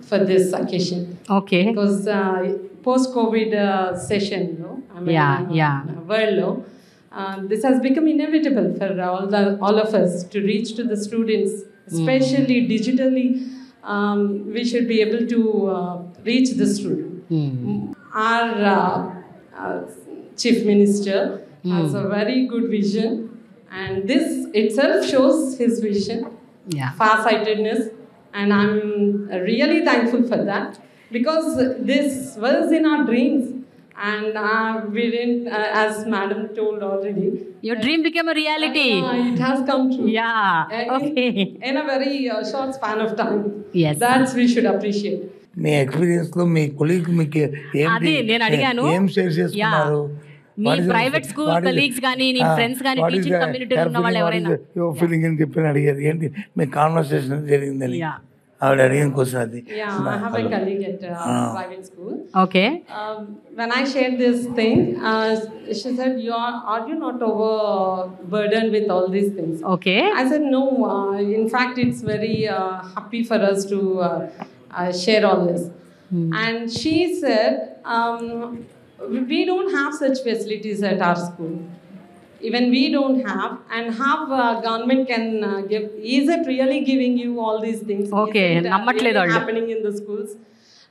for this occasion. Okay Because uh, post-COVID uh, session, no? I mean, Yeah, uh, yeah. world, no? Uh, this has become inevitable for all, the, all of us to reach to the students, especially digitally. Um, we should be able to uh, reach the student. Our uh, uh, chief minister mm. has a hmm. very good vision, and this itself shows his vision, yeah. far-sightedness, and I'm really thankful for that because this was in our dreams, and uh, we didn't, uh, as Madam told already. Your dream became a reality. it has come true. Yeah. okay. In, in a very uh, short span of time. Yes. That's we should appreciate. మీ ఎక్స్పీరియన్స్లో మీ colleague మీకు ఏంటి అదే నేను అడిగాను ఏం share చేసుకున్నారు మీ private school colleagues గానీ, నీ friends గానీ, teaching community లో ఉన్న వాళ్ళు ఎవరైనా? ఫీలింగ్ అని చెప్పి అడిగారు ఏంటి మీ కాన్వర్సేషన్ జరిగిందని. ఆవిడ అడిగిన క్వశ్చన్ అది uh. Okay Um, when I shared this thing, uh, she said, "You are, are you not overburdened with all these things?" Okay I said, "No. Uh, in fact, it's very uh, happy for us to share all this. Hmm. And she said, um, we don't have such facilities at our school. Even we don't have, and how uh, government can uh, give. Is it really giving you all these things? Okay, it, uh, really happening in the schools,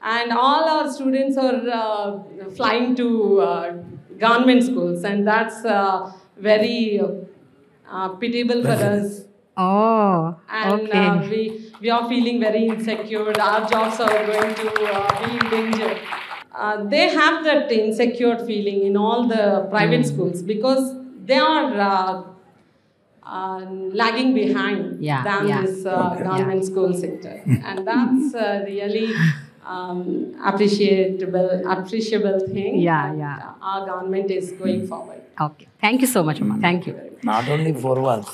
and all our students are uh, flying to uh, government schools, and that's uh, very pitiable for us. Oh, and, okay. we, we are feeling very insecure, our jobs are going to uh, be in danger. Uh, they have that insecure feeling in all the private hmm. schools because they are uh, uh, lagging behind yeah, than yeah. this uh, okay. government yeah. school sector. Hmm. and that's really um, appreciable, appreciable thing. Yeah, yeah. our government is going forward. Okay. Thank you so much, Amma. Thank you. Not only four walls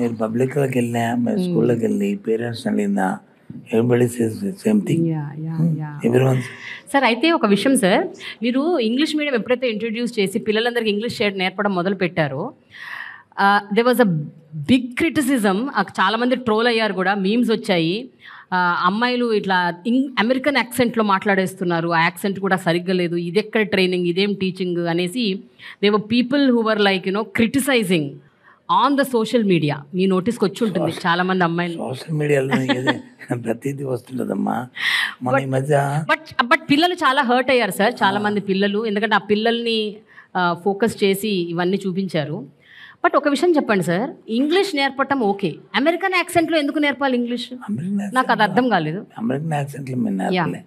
మీరు పబ్లిక్లోకి వెళ్ళినా మీరు స్కూల్లోకి వెళ్ళి parents వెళ్ళిందా sir అయితే ఒక విషయం sir మీరు ఇంగ్లీష్ మీడియం ఎప్పుడైతే ఇంట్రడ్యూస్ చేసి పిల్లలందరికీ ఇంగ్లీష్ నేర్పడం మొదలు పెట్టారో they was a big criticism చాలామంది ట్రోల్ అయ్యారు కూడా. మీమ్స్ వచ్చాయి. ఆ, అమ్మాయిలు ఇట్లా ఇంగ్ అమెరికన్ యాక్సెంట్లో మాట్లాడేస్తున్నారు. ఆ యాక్సెంట్ కూడా సరిగ్గా లేదు. ఇది ఎక్కడ ట్రైనింగ్ ఇదేం టీచింగ్ అనేసి they were people who were like you know criticising on the social media మీ నోటీస్కి వచ్చి ఉంటుంది చాలామంది అమ్మాయిలు. సోషల్ మీడియాలో (laughs) ఏది? ప్రతిదీ వస్తుంటుందమ్మా. మన ఈ మధ్య బట్ బట్ పిల్లలు చాలా హర్ట్ అయ్యారు సార్ చాలా మంది పిల్లలు. ఎందుకంటే ఆ పిల్లల్ని ఫోకస్ చేసి ఇవన్నీ చూపించారు. బట్ ఒక విషయం చెప్పండి సార్ ఇంగ్లీష్ నేర్పటం ఓకే. అమెరికన్ యాక్సెంట్లో ఎందుకు నేర్పాలి ఇంగ్లీష్? నాకు అది అర్థం కాలేదు. అమెరికన్ యాక్సెంట్లు మేము నేర్పలే.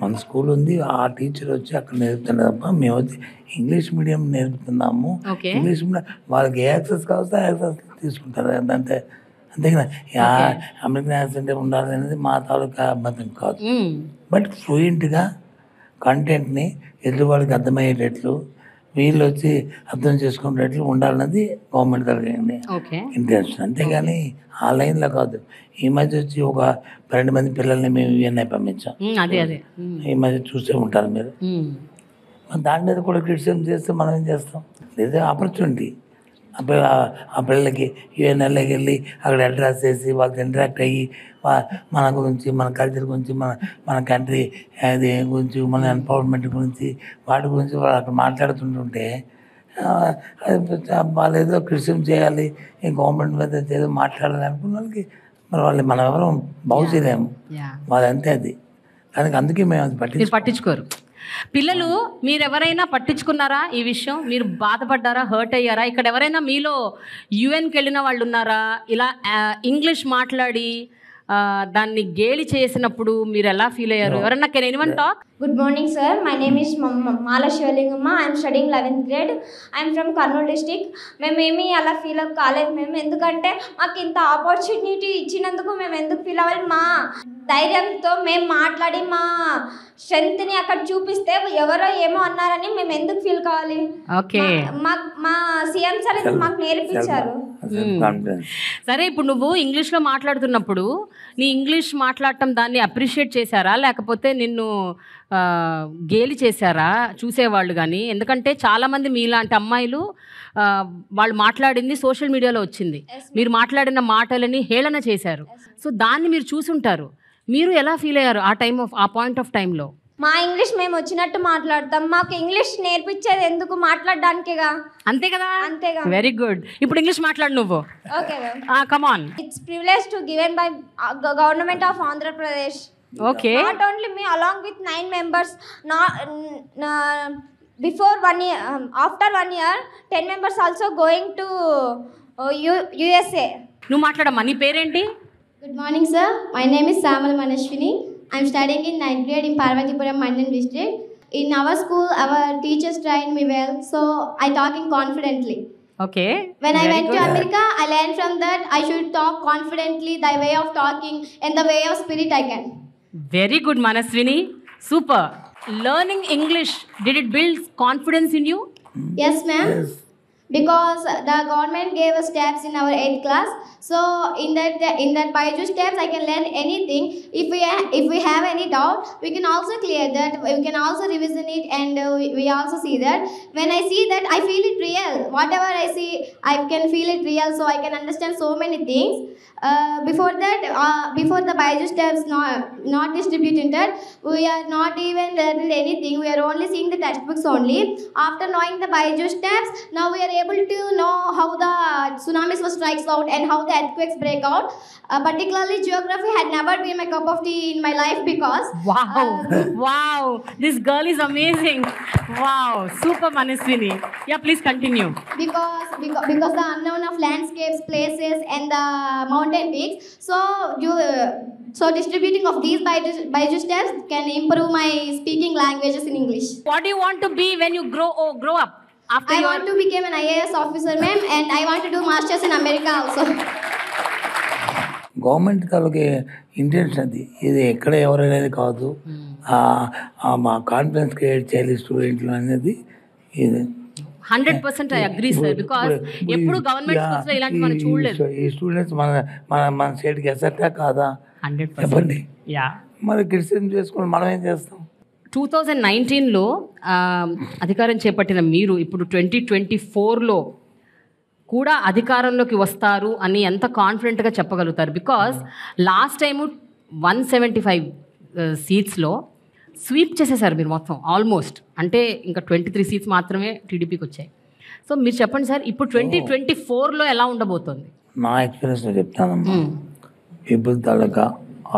మన స్కూల్ ఉంది ఆ టీచర్ వచ్చి అక్కడ నేర్పుతున్నారు తప్ప మేము వచ్చి ఇంగ్లీష్ మీడియం నేర్పుతున్నాము. ఇంగ్లీష్ మీడియం వాళ్ళకి ఏ యాక్సెస్ కావస్తే యాక్సెస్ తీసుకుంటారు. అంతే అంతేగా అమెరికన్ యాక్సెంట్ ఉండాలి అనేది మా తాలూకా అబద్ధం కాదు. బట్ ఫ్లూయెంట్గా కంటెంట్ని ఎదుటివాడికి అర్థమయ్యేటట్లు వీళ్ళు వచ్చి అర్థం చేసుకునేటట్లు ఉండాలన్నది గవర్నమెంట్ తరగతి ఓకే. ఇంటెన్షన్. అంతేగాని ఆ లైన్లో కాదు. ఈ మధ్య వచ్చి ఒక పన్నెండు మంది పిల్లల్ని మేము ఇవన్నీ పంపించాం. ఈ మధ్య చూసే ఉంటారు. మరి. దాని మీద కూడా క్రిటిసిజం చేస్తే మనం ఏం చేస్తాం? లేదా ఆపర్చునిటీ ఆ పిల్ల ఆ పిల్లలకి యూఎన్ఎల్ఏకి వెళ్ళి అక్కడ అడ్రస్ చేసి వాళ్ళతో ఇంటరాక్ట్ అయ్యి వా- మన గురించి మన కల్చర్ గురించి మన మన కంట్రీ అది గురించి మన ఎంపవర్మెంట్ గురించి వాటి గురించి వాళ్ళు అక్కడ మాట్లాడుతుంటుంటే వాళ్ళు ఏదో క్రిటిసిజం చేయాలి ఈ గవర్నమెంట్ మీద ఏదో మాట్లాడాలి అనుకున్న వాళ్ళకి మరి వాళ్ళు మనం ఎవరు బాగు చేయలేము యా. వాళ్ళు అంతే అది. దానికి అందుకే మేము అది పట్టించుకోరు. పిల్లలు మీరు ఎవరైనా పట్టించుకున్నారా ఈ విషయం? మీరు బాధపడ్డారా? హర్ట్ అయ్యారా? ఇక్కడ ఎవరైనా మీలో యుఎన్కి వెళ్ళిన వాళ్ళు ఉన్నారా ఇలా ఇంగ్లీష్ మాట్లాడి దాన్ని గేలి చేసినప్పుడు మీరు ఎలా ఫీల్ అయ్యారు? ఎవరన్నా can anyone talk name is Ma- Ma- Mala Shivalingama. I am studying 11th grade. I am from Kurnool district. మేమేమి అలా ఫీల్ అప్ కాలేదు మేము ఎందుకంటే మాకు ఇంత ఆపర్చునిటీ ఇచ్చినందుకు మేము ఎందుకు ఫీల్ అవ్వాలి? మా ధైర్యంతో మేము మాట్లాడి మా స్ట్రెంగ్త్ని అక్కడ చూపిస్తే ఎవరో ఏమో అన్నారని మేము ఎందుకు ఫీల్ కావాలి? ఓకే మా మా సీఎం సార్ మాకు నేర్పించారు? సరే ఇప్పుడు నువ్వు ఇంగ్లీష్లో మాట్లాడుతున్నప్పుడు నీ ఇంగ్లీష్ మాట్లాడటం దాన్ని అప్రిషియేట్ చేశారా? లేకపోతే నిన్ను గేలి చేశారా? చూసేవాళ్ళు కానీ ఎందుకంటే చాలామంది మీలాంటి అమ్మాయిలు వాళ్ళు మాట్లాడింది సోషల్ మీడియాలో వచ్చింది. మీరు మాట్లాడిన మాటలని హేళన చేశారు. సో దాన్ని మీరు చూసుంటారు. మీరు ఎలా ఫీల్ అయ్యారు ఆ టైం ఆఫ్ ఆ పాయింట్ ఆఫ్ టైంలో మా ఇంగ్లీష్ మేము వచ్చినట్టు మాట్లాడతాం. మాకు ఇంగ్లీష్ నేర్పించేది ఎందుకు మాట్లాడడానికిగా? అంతే కదా? అంతే కదా వెరీ గుడ్ ఇప్పుడు ఇంగ్లీష్ మాట్లాడు నువ్వు. Okay it's privilege to given by government of Andhra Pradesh okay not only me along with nine members నా before one year after one year ten members also going to USA నువ్వు మాట్లాడమ్మా. నీ పేరేంటి? Good morning sir my name is Shyamala Manaswini I'm studying in ninth grade in Parvatipuram, Mandan district. In our school, our teachers trained me well, so I talking confidently. Okay. When Very I went good. to America, I learned from that I should talk confidently, the way of talking and the way of spirit I can. Very good, Manaswini. Super. Learning English, did it build confidence in you? Yes, ma'am. Yes. Because the government gave us steps in our eighth class, so in that in that Baiju steps, I can learn anything. If we if we have any doubt, we can also clear that. We can also revision it, and uh, we, we also see that. When I see that, I feel it real. Whatever I see, I can feel it real, so I can understand so many things. Uh, before that, uh, before the Baiju steps not not distributed, we are not even learning anything. We are only seeing the textbooks only. After knowing the Baiju steps, now we are able to know how the tsunamis was strikes out and how the earthquakes break out. Uh, particularly, geography had never been my cup of tea in my life because. Wow! Uh, (laughs) wow! This girl is amazing. Wow! Super Manaswini. Yeah, please continue. Because, because because the unknown of landscapes, places, and the mountain peaks. So you. Uh, so distributing of these digestives can improve my speaking languages in English. What do you want to be when you grow oh, grow up? After i want to become an ias officer ma'am and i want to do masters in america also. Government తాలూకు intention అది ఇది ఎక్కడ ఎవరైనది కాదు. ఆ మా confidence create చేయాలి స్టూడెంట్లు అనేది ఇది. Hundred percent I agree sir because ఇప్పుడు ఎప్పుడు ఈ- గవర్నమెంట్ యా, స్కూల్స్లో ఇలాంటి మనం ఈ- చూడలేదు ఈ స్టూడెంట్స్ మన మన మన స్టేట్కి ఎసెట్టా కాదా? హండ్రెడ్ చెప్పండి. యా మరి క్రిస్టియన్ చేసుకుని మనం ఏం చేస్తాం? టూ థౌజండ్ నైన్టీన్లో అధికారం చేపట్టిన మీరు ఇప్పుడు ట్వంటీ ట్వంటీ ఫోర్లో కూడా అధికారంలోకి వస్తారు అని ఎంత కాన్ఫిడెంట్గా చెప్పగలుగుతారు? Because last time one seventy five సీట్స్లో sweep చేసేసారు మీరు మొత్తం ఆల్మోస్ట్ అంటే ఇంకా ట్వంటీ త్రీ సీట్స్ మాత్రమే టీడీపీకి వచ్చాయి. సో మీరు చెప్పండి సార్ ఇప్పుడు ట్వంటీ ట్వంటీ ఫోర్లో ఎలా ఉండబోతోంది? నా ఎక్స్పీరియన్స్లో చెప్తానమ్మా. పీపుల్ తాలూకా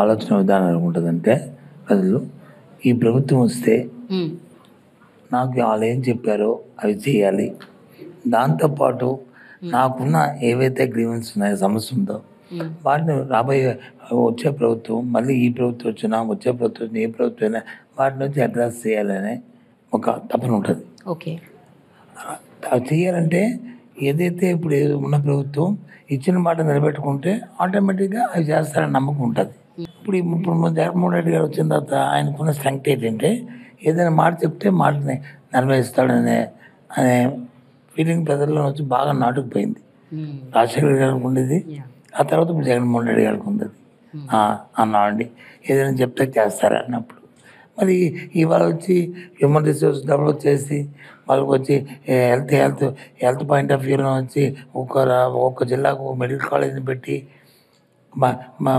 ఆలోచన విధానం ఉంటుందంటే ప్రజలు ఈ ప్రభుత్వం వస్తే. నాకు వాళ్ళు ఏం చెప్పారో అవి చేయాలి. దాంతోపాటు నాకున్న ఏవైతే గ్రీవెన్స్ ఉన్నాయో సమస్య ఉందో వాటిని రాబోయే వచ్చే ప్రభుత్వం మళ్ళీ ఈ ప్రభుత్వం వచ్చినా వచ్చే ప్రభుత్వం వచ్చినా ఏ ప్రభుత్వం అయినా వాటి నుంచి అడ్రస్ చేయాలనే ఒక తపన ఉంటుంది. ఓకే. అవి చేయాలంటే ఏదైతే ఇప్పుడు ఏదో ఉన్న ప్రభుత్వం ఇచ్చిన మాట నిలబెట్టుకుంటే ఆటోమేటిక్గా అవి చేస్తారని నమ్మకం ఉంటుంది. ఇప్పుడు ఇప్పుడు మన జగన్మోహన్ రెడ్డి గారు వచ్చిన తర్వాత ఆయనకున్న స్ట్రెంగ్త్ ఏంటంటే ఏదైనా మాట చెప్తే మాటని నెరవేరుస్తాడనే అనే ఫీలింగ్ ప్రజల్లో వచ్చి బాగా నాటుకుపోయింది. రాజశేఖర గారికి ఉండేది. ఆ తర్వాత ఇప్పుడు జగన్మోహన్ రెడ్డి గారికి ఉంది ఆ, అన్నామండి ఏదైనా చెప్తే చేస్తారు అన్నప్పుడు. మరి ఇవాళ వచ్చి హ్యూమన్ రిసోర్స్ డెవలప్ చేసి వాళ్ళకి వచ్చి health health health point of వ్యూలో వచ్చి ఒక రా- ఒక్క జిల్లాకు మెడికల్ కాలేజీని పెట్టి మా మా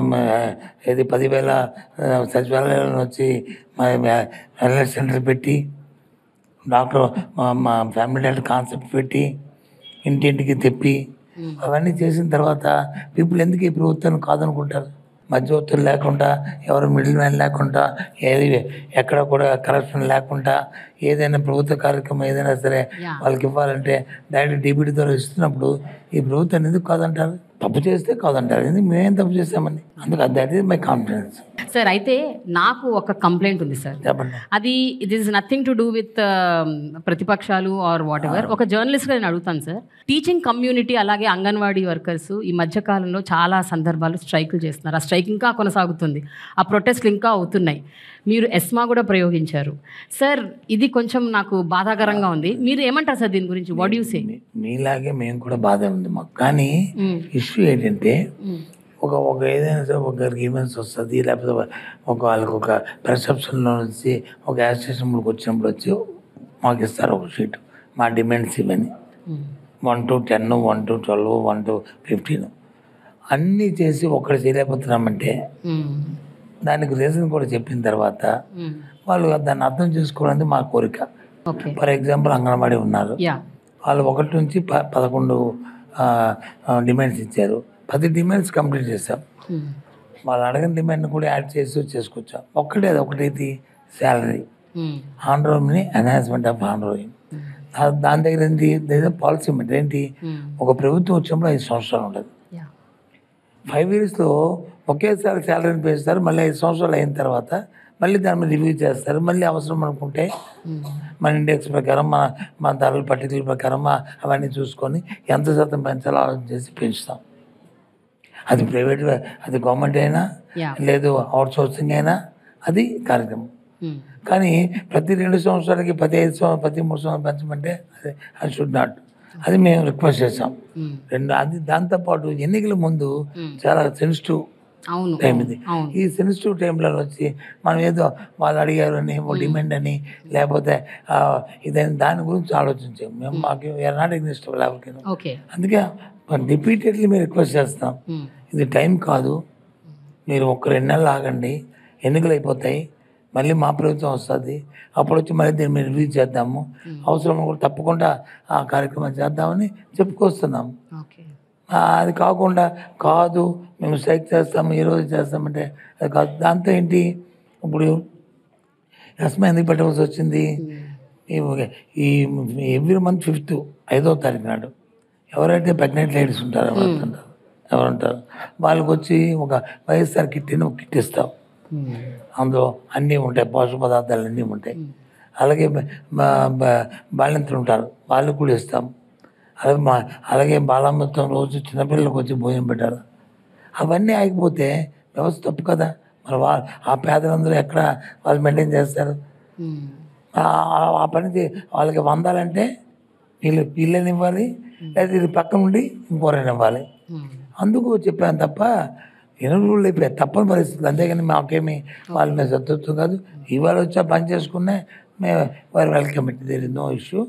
ఇది పదివేల సచివాలయాలను వచ్చి మా వెల్నెస్ సెంటర్ పెట్టి డాక్టర్ మా మా ఫ్యామిలీ డాక్టర్ కాన్సెప్ట్ పెట్టి ఇంటింటికి తెప్పి అవన్నీ చేసిన తర్వాత పీపుల్ ఎందుకు ఈ ప్రభుత్వాన్ని కాదనుకుంటారు? మధ్యవర్తులు లేకుండా ఎవరు మిడిల్ మ్యాన్ లేకుండా ఏది ఎక్కడ కూడా కరప్షన్ లేకుండా ఏదైనా ప్రభుత్వ కార్యక్రమం ఏదైనా సరే వాళ్ళకి ఇవ్వాలంటే డైరెక్ట్ డీబీటీ ద్వారా ఇస్తున్నప్పుడు ఈ ప్రభుత్వం ఎందుకు కాదంటారు? తప్పు చేస్తే కాదంటారు మేమేం తప్పు చేస్తామని అందుకు that is my confidence sir అయితే నాకు ఒక కంప్లైంట్ ఉంది సార్ చెప్పండి. అది it is nothing to do with ప్రతిపక్షాలు ఆర్ వాట్ ఎవర్ ఒక జర్నలిస్ట్గా నేను అడుగుతాను సార్ టీచింగ్ కమ్యూనిటీ అలాగే అంగన్వాడీ వర్కర్స్ ఈ మధ్య కాలంలో చాలా సందర్భాలు స్ట్రైకులు చేస్తున్నారు. ఆ స్ట్రైక్ ఇంకా కొనసాగుతుంది. ఆ ప్రొటెస్ట్లు ఇంకా అవుతున్నాయి. మీరు ఎస్మా కూడా ప్రయోగించారు. సార్ ఇది కొంచెం నాకు బాధాకరంగా ఉంది. మీరు ఏమంటారు సార్ దీని గురించి? వాట్ యూ సే మీ- మీలాగే మేము కూడా బాధ ఉంది మాకు. కానీ ఇష్యూ ఏంటంటే ఒక ఒక ఏదైనా సరే ఒక గ్రీవెన్స్ వస్తుంది లేకపోతే ఒక వాళ్ళకి ఒక పెర్సెప్షన్లో నుంచి ఒక యాజిటేషన్కి వచ్చినప్పుడు వచ్చి మాకు ఇస్తారు ఒక షీట్ మా డిమాండ్స్ ఇవన్నీ. One to ten one to twelve one to fifteen అన్నీ చేసి ఒక్కటి చేయలేకపోతున్నామంటే దానికి రీజన్ కూడా చెప్పిన తర్వాత వాళ్ళు దాన్ని అర్థం చేసుకోవడానికి మా కోరిక. ఫర్ ఎగ్జాంపుల్ అంగన్వాడీ ఉన్నారు. వాళ్ళు ఒకటి నుంచి ప పదకొండు డిమాండ్స్ ఇచ్చారు. పది డిమాండ్స్ కంప్లీట్ చేసాం వాళ్ళు అడగిన డిమాండ్ కూడా యాడ్ చేసి చేసుకొచ్చాం. ఒక్కటే అది ఒకటైతే శాలరీ ఆన్ రోమ్ని ఎన్హాన్స్మెంట్ ఆఫ్ ఆన్ రోమ్ దాని దగ్గర ఏంటి ఏదో పాలసీ ఏంటి? ఒక ప్రభుత్వం వచ్చినప్పుడు ఐదు సంవత్సరాలు ఉండదు. ఫైవ్ ఇయర్స్లో ఒకేసారి శాలరీని పెంచుతారు మళ్ళీ ఐదు సంవత్సరాలు అయిన తర్వాత మళ్ళీ దాని మీద రివ్యూ చేస్తారు. మళ్ళీ అవసరం అనుకుంటే మన ఇండెక్స్ ప్రకారం మన మన ధరల పట్టికల ప్రకారం అవన్నీ చూసుకొని ఎంత శాతం పెంచాలో ఆలోచన చేసి పెంచుతాం. అది ప్రైవేట్ అది గవర్నమెంట్ అయినా. లేదు అవుట్ సోర్సింగ్ అయినా అది కార్యక్రమం. కానీ ప్రతి రెండు సంవత్సరాలకి ప్రతి ఐదు సంవత్సరాలు ప్రతి మూడు సంవత్సరాలు పెంచమంటే అది అది షుడ్ నాట్ అది మేము రిక్వెస్ట్ చేసాం రెండు అది దాంతోపాటు ఎన్నికల ముందు చాలా సెన్సిటివ్ అవును. ఈ సెన్సిటివ్ టైంలో వచ్చి మనం ఏదో వాళ్ళు అడిగారు అని ఓ డిమాండ్ అని లేకపోతే ఇదని దాని గురించి ఆలోచించాం. మేము మాకు నాట్ ఎగ్నిస్ట్ ఎవరికి అందుకే రిపీటెడ్లీ మేము రిక్వెస్ట్ చేస్తాం. ఇది టైం కాదు. మీరు ఒక రెండు నెలలు ఆగండి. ఎన్నికలు అయిపోతాయి. మళ్ళీ మా ప్రభుత్వం వస్తుంది. అప్పుడు వచ్చి మళ్ళీ దీన్ని మేము రివ్యూ చేద్దాము. అవసరం కూడా తప్పకుండా ఆ కార్యక్రమం చేద్దామని చెప్పుకొస్తున్నాము అది కాకుండా కాదు మేము స్ట్రైక్ చేస్తాము ఈ రోజు చేస్తామంటే అది కాదు. దాంతో ఏంటి? ఇప్పుడు ఎస్మా ఎందుకు పెట్టవలసి వచ్చింది? ఈ- ఎవ్రీ మంత్ ఫిఫ్త్ ఐదో తారీఖు నాడు ఎవరైతే ప్రెగ్నెంట్ లేడీస్ ఉంటారో ఎవరు ఎవరు ఉంటారు వాళ్ళకి వచ్చి ఒక వైఎస్ఆర్ కిట్ అని ఒక కిట్ ఇస్తాం. అందులో అన్నీ ఉంటాయి పోషక పదార్థాలు అన్నీ ఉంటాయి. అలాగే బ- బ- బాలింతలు ఉంటారు వాళ్ళకి కూడా ఇస్తాం. అలాగే మా అలాగే బాలామృతం రోజు చిన్నపిల్లలకు వచ్చి భోజనం పెట్టారు. అవన్నీ ఆగిపోతే వ్యవస్థ తప్పు కదా. మరి వా ఆ పేదలందరూ ఎక్కడ వాళ్ళు మెయింటైన్ చేస్తారు? ఆ- పని వాళ్ళకి వందాలంటే వీళ్ళు వీళ్ళని ఇవ్వాలి లేదా ఇది పక్కన ఉండి ఇంకోరైనా ఇవ్వాలి. అందుకు చెప్పాను తప్ప ఎన్ని రోజులు అయిపోయాయి. తప్పని పరిస్థితులు. అంతేగాని మాకేమి వాళ్ళ మీద సత్తుత్వం కాదు. ఇవాళ వచ్చా పని చేసుకునే మేము వారు welcome it there no issue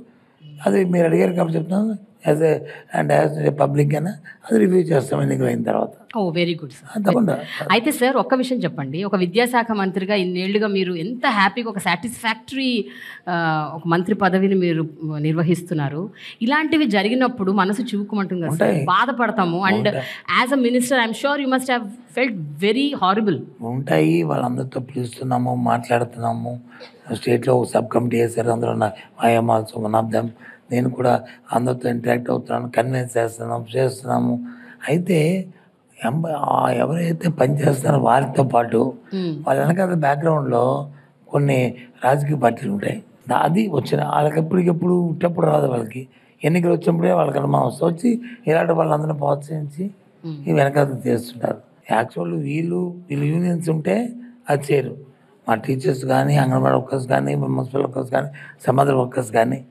అది మీరు అడిగారు కాబట్టి చెప్తున్నాను. As a and as a public అయినా అది రివ్యూ చేస్తాం ఎన్నికలు అయిన తర్వాత. ఓ వెరీ గుడ్ సార్ తప్పకుండా. అయితే సార్ ఒక్క విషయం చెప్పండి. ఒక విద్యాశాఖ మంత్రిగా ఇన్నేళ్ళుగా మీరు ఎంత హ్యాపీగా ఒక సాటిస్ఫాక్టరీ ఒక మంత్రి పదవిని మీరు నిర్వహిస్తున్నారు. ఇలాంటివి జరిగినప్పుడు మనసు చివుకుమంటుంది కదా sir. బాధపడతాము. And as a minister I'm sure you must have felt very horrible ఉంటాయి. వాళ్ళందరితో పిలుస్తున్నాము మాట్లాడుతున్నాము. స్టేట్లో ఒక సబ్ కమిటీ వేశారు. అందులో I'm also one of them నేను కూడా అందరితో ఇంటరాక్ట్ అవుతున్నాను కన్విన్స్ చేస్తున్నాము చేస్తున్నాము. అయితే ఎవరైతే పని చేస్తారో వారితో పాటు వాళ్ళ వెనకాల బ్యాక్గ్రౌండ్లో కొన్ని రాజకీయ పార్టీలు ఉంటాయి. అది వచ్చిన వాళ్ళకి ఎప్పటికెప్పుడు ఉట్టప్పుడు రాదు వాళ్ళకి. ఎన్నికలు వచ్చినప్పుడే వాళ్ళకి అనుమానం వచ్చి ఇలాంటి వాళ్ళందరినీ ప్రోత్సహించి ఈ వెనకాల చేస్తుంటారు. యాక్చువల్ వీళ్ళు వీళ్ళు యూనియన్స్ ఉంటే అది చేయరు. మా టీచర్స్ కానీ అంగన్వాడీ వర్కర్స్ కానీ మున్సిపల్ వర్కర్స్ కానీ సమాధాన వర్కర్స్ కానీ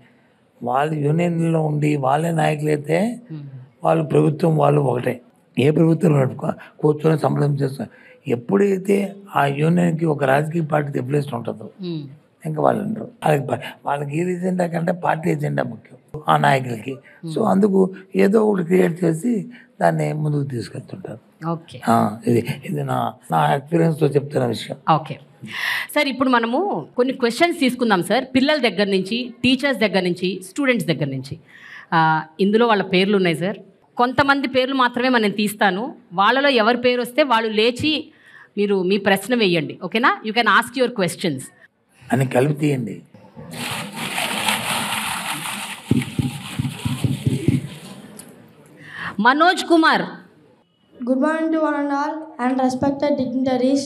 వాళ్ళు యూనియన్లో ఉండి వాళ్ళే నాయకులు అయితే వాళ్ళు ప్రభుత్వం వాళ్ళు ఒకటే. ఏ ప్రభుత్వం నడుపుకో కూర్చొని సంబంధం చేస్తారు ఎప్పుడైతే ఆ యూనియన్కి ఒక రాజకీయ పార్టీ ఎఫ్లేషన్ ఉంటుందో ఇంకా వాళ్ళు ఉండరు. వాళ్ళకి వాళ్ళకి ఏ ఎజెండా కంటే పార్టీ ఎజెండా ముఖ్యం ఆ నాయకులకి. సో అందుకు ఏదో ఒకటి క్రియేట్ చేసి దాన్ని ముందుకు తీసుకెళ్తుంటారు. ఇది ఇది నా నా ఎక్స్పీరియన్స్తో చెప్తున్న విషయం. ఓకే. సార్ ఇప్పుడు మనము కొన్ని క్వశ్చన్స్ తీసుకుందాం సార్. పిల్లల దగ్గర నుంచి టీచర్స్ దగ్గర నుంచి స్టూడెంట్స్ దగ్గర నుంచి. ఇందులో వాళ్ళ పేర్లు ఉన్నాయి సార్. కొంతమంది పేర్లు మాత్రమే మనం తీస్తాను. వాళ్ళలో ఎవరి పేరు వస్తే వాళ్ళు లేచి మీరు మీ ప్రశ్న వేయండి. ఓకేనా? You can ask your questions అని కలిపి తీయండి. Manoj Kumar. Good morning to one and all and respected dignitaries.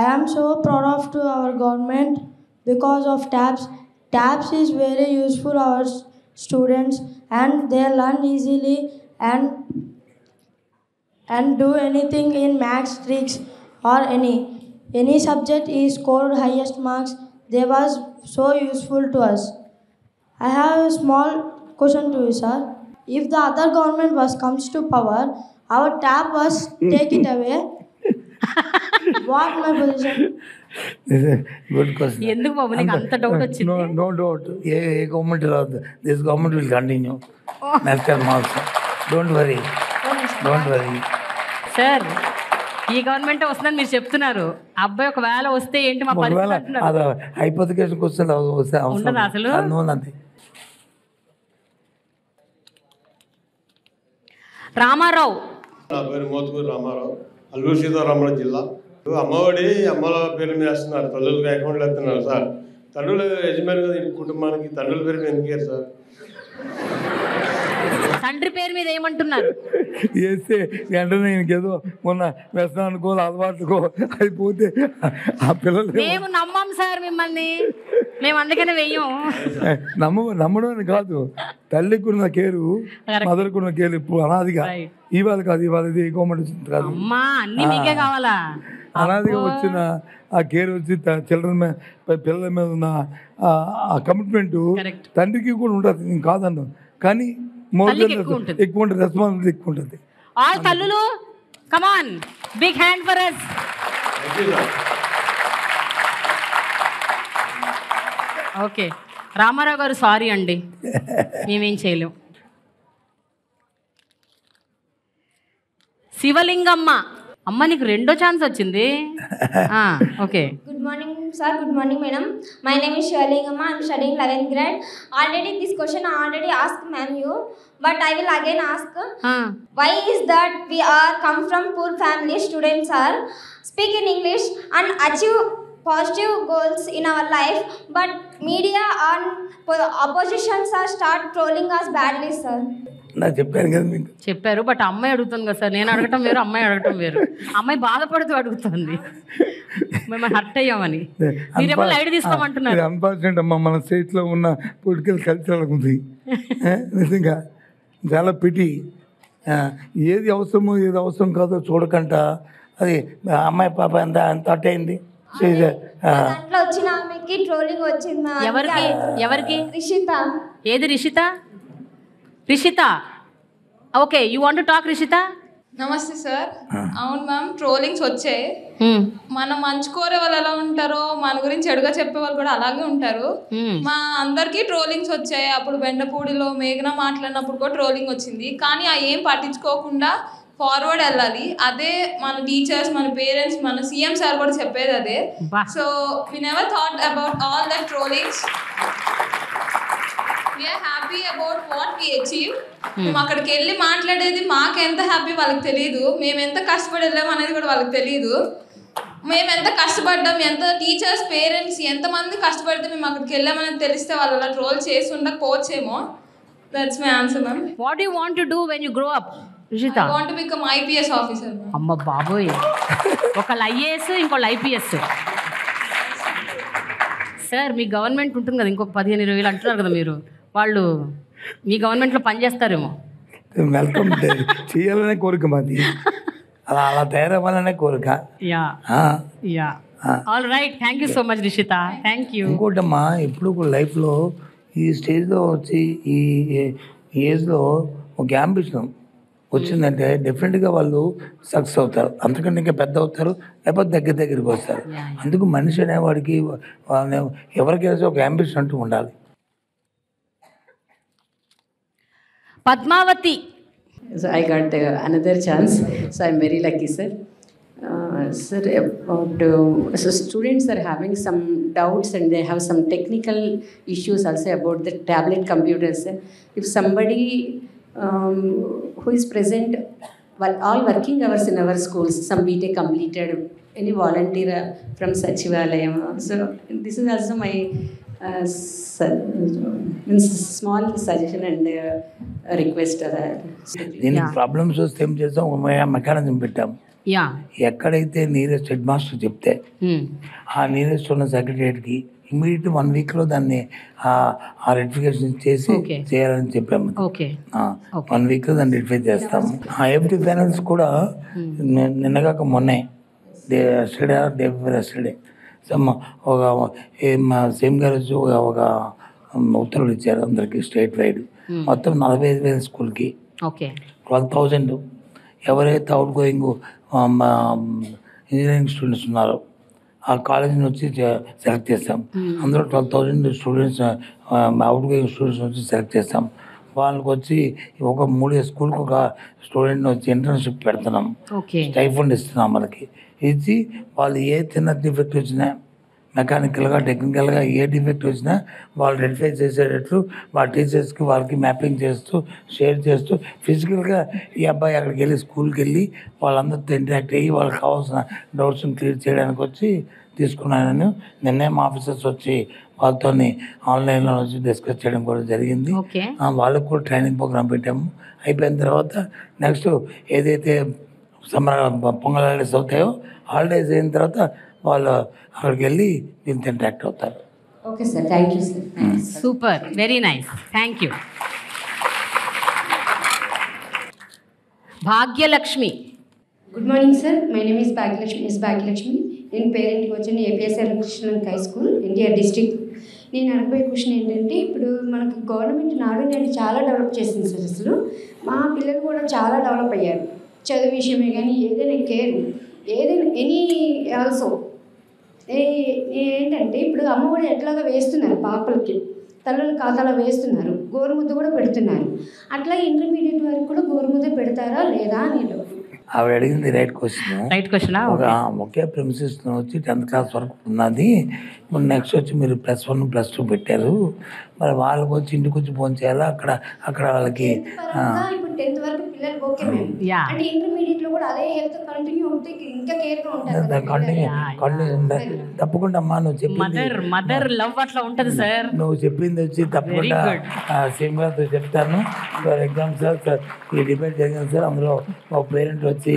I am so proud of to our government because of TAPS. TAPS is very useful our students and they learn easily and and do anything in maths tricks or any any subject is scored highest marks. They was so useful to us. I have a small question to you, sir. If the other government was comes to power, our tap was take it (laughs) away. Good question ఎందుకు బాబు నీకు అంత doubt వచ్చింది? No no doubt ఏ ఏ government రాదు this government will continue next time also don't worry don't worry sir ఈ government వస్తుందని మీరు చెప్తున్నారు. అబ్బాయి ఒకవేళ వస్తే ఏంటి మా హైపోతికేషన్ క్వశ్చన్ వస్తే ఉండదా అసలు? నోనంది రామారావు. నా పేరు మోతుకూరు రామారావు. అల్లూరు సీతారామరాజు జిల్లా. ఇప్పుడు అమ్మఒడి అమ్మల పేరు మీద వేస్తున్నారు తల్లులకి అకౌంట్లు వేస్తున్నారు సార్. తండ్రులు యజమాని కదా ఈ కుటుంబానికి? తండ్రుల పేరు మీద ఎందుకు సార్? తండ్రి పేరు మీద ఏమంటున్నారు? వేస్తే వెంటనే ఇంకేదో మొన్న వ్యసనానికో అలవాటుకో అయిపోతే ఆ పిల్లలు మేము నమ్మం సార్ మిమ్మల్ని. మేము అందుకనే వెయ్యం. నమ్మ నమ్మడం అని కాదు. తల్లికి ఉన్న కేరు. మదర్కి ఉన్న కేరు ఇప్పుడు అనాదిగా. ఇవాళ కాదు ఇవాళ ఇది గవర్నమెంట్ వచ్చింది కాదు. అమ్మా అన్ని మీకే కావాలా? అనాదిగా వచ్చిన ఆ కేర్ వచ్చి చిల్డ్రన్ మీద పిల్లల మీద ఉన్న ఆ- కమిట్మెంట్. తండ్రికి కూడా ఉంటుంది నేను కాదన్నాను. కానీ ఉంటుంది. ఆల్ తల్లులు come on big hand for us okay Ramarao గారు సారీ అండి. మేమేం చేయలేము శివలింగమ్మ. అమ్మ నీకు రెండో ఛాన్స్ వచ్చింది. Okay good morning sir good morning madam my name is Shivalingamma study studying eleventh grade already this question already ask ma'am you but I will again ask why is that we are come from poor family students are speak in English and achieve positive goals in our life but media on oppositions are start trolling us badly sir చెప్పాను కదా చెప్పారు but అమ్మాయి అడుగుతుంది కదా sir నేను అడగటం వేరు అమ్మాయి అడగటం వేరు. అమ్మాయి బాధపడుతూ అడుగుతుంది. మేము హర్ట్ అయ్యామని. మీరేమో లైట్ తీసుకోమంటున్నారు? అన్ఫార్చునేట్ అమ్మా మన స్టేట్లో ఉన్న పొలిటికల్ కల్చర్ ఉంది. (laughs) నిజంగా. చాలా పిటి ఏది అవసరమో ఏది అవసరం కాదో చూడకంట. అది అమ్మాయి పాప ఎంత ఎంత అట్ అయింది. So, ఇది, ఆ, దాంట్లో వచ్చిన ఆమెకి ట్రోలింగ్ వచ్చింది ma'am. ఎవరికి? ఎవరికి? రిషిత. ఏది Rishitha? Rishitha. Okay you want talk Rishitha? నమస్తే సార్. అవును మ్యామ్ ట్రోలింగ్స్ వచ్చాయి. మన మంచి కోరే వాళ్ళు ఎలా ఉంటారో మన గురించి చెడుగా చెప్పే వాళ్ళు కూడా అలాగే ఉంటారు. మా అందరికీ ట్రోలింగ్స్ వచ్చాయి. అప్పుడు బెండపూడిలో మేఘన మాట్లాడినప్పుడు కూడా ట్రోలింగ్ వచ్చింది. కానీ ఆ ఏం పట్టించుకోకుండా ఫార్వర్డ్ వెళ్ళాలి. అదే మన టీచర్స్ మన పేరెంట్స్ మన సీఎం సార్ కూడా చెప్పేది అదే. So we never thought about all the trollings happy about what we achieve మేము అక్కడికి వెళ్ళి మాట్లాడేది మాకు ఎంత హ్యాపీ వాళ్ళకి తెలియదు మేము ఎంత కష్టపడి వెళ్ళాం అనేది కూడా వాళ్ళకి తెలియదు మేము ఎంత కష్టపడ్డాం ఎంత టీచర్స్ పేరెంట్స్ ఎంతమంది కష్టపడితే మేము అక్కడికి వెళ్ళామని తెలిస్తే వాళ్ళు అలా ట్రోల్ చేసి ఉండకపోవచ్చేమో that's my answer ma'am what you want to do when you grow up Rishitha I want become IPS officer అమ్మ బాబోయ్. ఒకళ్ళు ఐఏఎస్ ఇంకోళ్ళు ఐపీఎస్. సార్ మీ గవర్నమెంట్ ఉంటుంది కదా ఇంకొక పదిహేను ఇరవై వేలు అంటున్నారు కదా మీరు. వాళ్ళు మీ గవర్నమెంట్లో పనిచేస్తారేమో. వెల్కమ్ చేయాలనే కోరిక మాది. అలా అలా తయారవ్వాలనే కోరిక. Yeah. Yeah. All right thank you so much Rishitha thank you ఇంకోటమ్మా ఎప్పుడు ఒక లైఫ్లో ఈ స్టేజ్లో వచ్చి ఈ ఏజ్లో ఒక అంబిషన్ వచ్చిందంటే డెఫినెట్గా వాళ్ళు సక్సెస్ అవుతారు. అంతకంటే ఇంకా పెద్ద అవుతారు లేకపోతే దగ్గర దగ్గరికి వస్తారు. అందుకు మనిషి అనేవాడికి వాళ్ళని ఎవరికైనా ఒక అంబిషన్ అంటూ ఉండాలి. Padmavati. So I got uh, another chance. So I'm very lucky, sir. Uh, sir, about uh, so students are having some doubts and they have some technical issues also about the tablet computers. Sir. If somebody um, who is present while all working hours in our schools, some BTEC completed, any volunteer from Sachivalayam. So this is also my uh, Uh, దీనికి problems వస్తే ఏం చేస్తాం? ఒక mechanism పెట్టాం. Yeah ఎక్కడైతే nearest head master చెప్తే ఆ nearest ఉన్న సెక్రటరియట్కి ఇమీడియట్ వన్ వీక్లో దాన్ని ఆ- ఆ రెటిఫికేషన్ చేసి. చేయాలని చెప్పాము ఓకే వన్ వీక్లో దాన్ని రెటిఫై చేస్తాము. ఆ ఎఫ్టీ ఫైనాన్స్ కూడా ని- నిన్నగాక మొన్నే day yesterday day before yesterday ఒక సేమ్ గారు ఒక ఉత్తర్వులు ఇచ్చారు అందరికి స్టేట్ వైడ్. మొత్తం నలభై ఐదు వేల స్కూల్కి. ఓకే. Twelve thousand. ఎవరైతే అవుట్ గోయింగ్ ఇంజనీరింగ్ స్టూడెంట్స్ ఉన్నారో ఆ కాలేజ్ నుంచి సెలెక్ట్ చేస్తాం అందులో twelve thousand students outgoing students నుంచి సెలెక్ట్ చేస్తాం వాళ్ళకి వచ్చి ఒక మూడు స్కూల్కి ఒక స్టూడెంట్ వచ్చి ఇంటర్న్షిప్ పెడుతున్నాం. స్టైఫండ్ ఇస్తున్నాం వాళ్ళకి. ఇచ్చి వాళ్ళు ఏ చిన్న డిఫెక్ట్ వచ్చినా మెకానికల్గా టెక్నికల్గా ఏ డిఫెక్ట్ వచ్చినా వాళ్ళు రెటిఫై చేసేటట్లు వాళ్ళ టీచర్స్కి వాళ్ళకి మ్యాపింగ్ చేస్తూ షేర్ చేస్తూ ఫిజికల్గా ఈ అబ్బాయి అక్కడికి వెళ్ళి స్కూల్కి వెళ్ళి వాళ్ళందరితో ఇంటరాక్ట్ అయ్యి వాళ్ళకి కావాల్సిన డౌట్స్ని క్లియర్ చేయడానికి వచ్చి తీసుకున్నాను నిన్నే మా ఆఫీసర్స్ వచ్చి వాళ్ళతో ఆన్లైన్లో వచ్చి డిస్కస్ చేయడం కూడా జరిగింది. వాళ్ళకు కూడా ట్రైనింగ్ ప్రోగ్రామ్ పెట్టాము. అయిపోయిన తర్వాత నెక్స్ట్ ఏదైతే సమ్మర్ పొంగల్ హాలిడేస్ అవుతాయో హాలిడేస్ అయిన తర్వాత వాళ్ళు అక్కడికి వెళ్ళి దీంతో ఇంటరాక్ట్ అవుతారు. Okay, sir. Thank you, sir. Super very nice thank you Bhagyalakshmi good morning sir my name is Bhagyalakshmi S Bhagyalakshmi నేను పేరెంట్కి వచ్చాను APSR Krishna high school NTR district నేను అడగబోయే క్వశ్చన్ ఏంటంటే ఇప్పుడు మనకు గవర్నమెంట్ నాడు నేడు చాలా డెవలప్ చేసింది సార్ అసలు. మా పిల్లలు కూడా చాలా డెవలప్ అయ్యారు. చదువు విషయమే కానీ ఏదైనా కేర్ ఏదైనా ఎనీ ఆల్సో ఏంటంటే ఇప్పుడు అమ్మఒడి ఎట్లాగా వేస్తున్నారు పాపలకి. తల్లుల ఖాతాలో వేస్తున్నారు. గోరుముద్ద కూడా పెడుతున్నారు. అట్లా ఇంటర్మీడియట్ వరకు కూడా గోరుముద్ద పెడతారా లేదా అని డౌట్ ఆవిడ అడిగింది రైట్ క్వశ్చన్. Right question? ఒక ప్రిన్సెస్ వచ్చి టెన్త్ క్లాస్ వరకు ఉన్నది. ఇప్పుడు నెక్స్ట్ వచ్చి మీరు ప్లస్ వన్ ప్లస్ టూ పెట్టారు. మరి వాళ్ళకి వచ్చి ఇంటికి వచ్చి ఫోన్ చేయాలా? అక్కడ అక్కడ వాళ్ళకి ఆ, పరంగా ఇప్పుడు టెన్త్ వరకు పిల్లలు ఓకే మ్యామ్. యా. అంటే ఇంటర్మీడియట్లో కూడా అదే హెల్త్ కంటిన్యూ ఉంటే ఇంకా కేర్గా ఉంటారు కదా దాని కంటిన్యూ కంటిన్యూ తప్పకుండా అమ్మా నువ్వు చెప్పింది. మదర్ మదర్ లవ్ అట్లా ఉంటది సార్ నువ్వు చెప్పింది వచ్చి తప్పకుండా. సేమ్గా చెప్తాను. ఫర్ ఎగ్జాంపుల్ సార్ సార్ ఈ డిబేట్ జరిగింది సార్ అందులో ఒక పేరెంట్ వచ్చి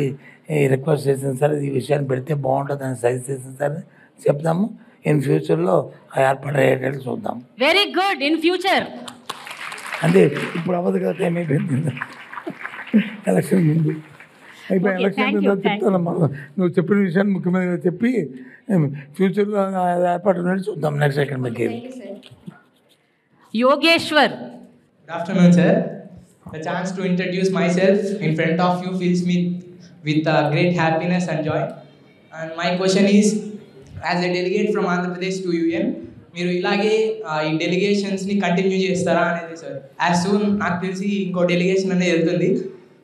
రిక్వెస్ట్ చేసింది సార్ ఈ విషయాన్ని పెడితే బాగుంటుంది అని సజెస్ట్ చేసింది సార్ చెప్తాము ఇన్ ఫ్యూచర్లో ఆ ఏర్పాటు అయ్యేటట్టు చూద్దాం వెరీ గుడ్ ఇన్ ఫ్యూచర్ అంటే ఇప్పుడు అవ్వదు కదా టైం అయిపోయింది. ఎలక్షన్ ముందు అయిపోయి ఎలక్షన్ ముందు చెప్తానమ్మా నువ్వు చెప్పిన విషయాన్ని ముఖ్యమంత్రిగా చెప్పి ఫ్యూచర్లో ఏర్పాటు ఉన్నట్టు చూద్దాం. Next academic year Yogeshwar Good afternoon, sir. The chance to introduce myself in front of you fills me with uh, great happiness and joy. And my question is, as a delegate from Andhra Pradesh to UN, మీరు ఇలాగే ఆ, ఈ డెలిగేషన్స్ని continue చేస్తారా అనేది sir as soon నాకు తెలిసి ఇంకో delegation అనేది వెళ్తుంది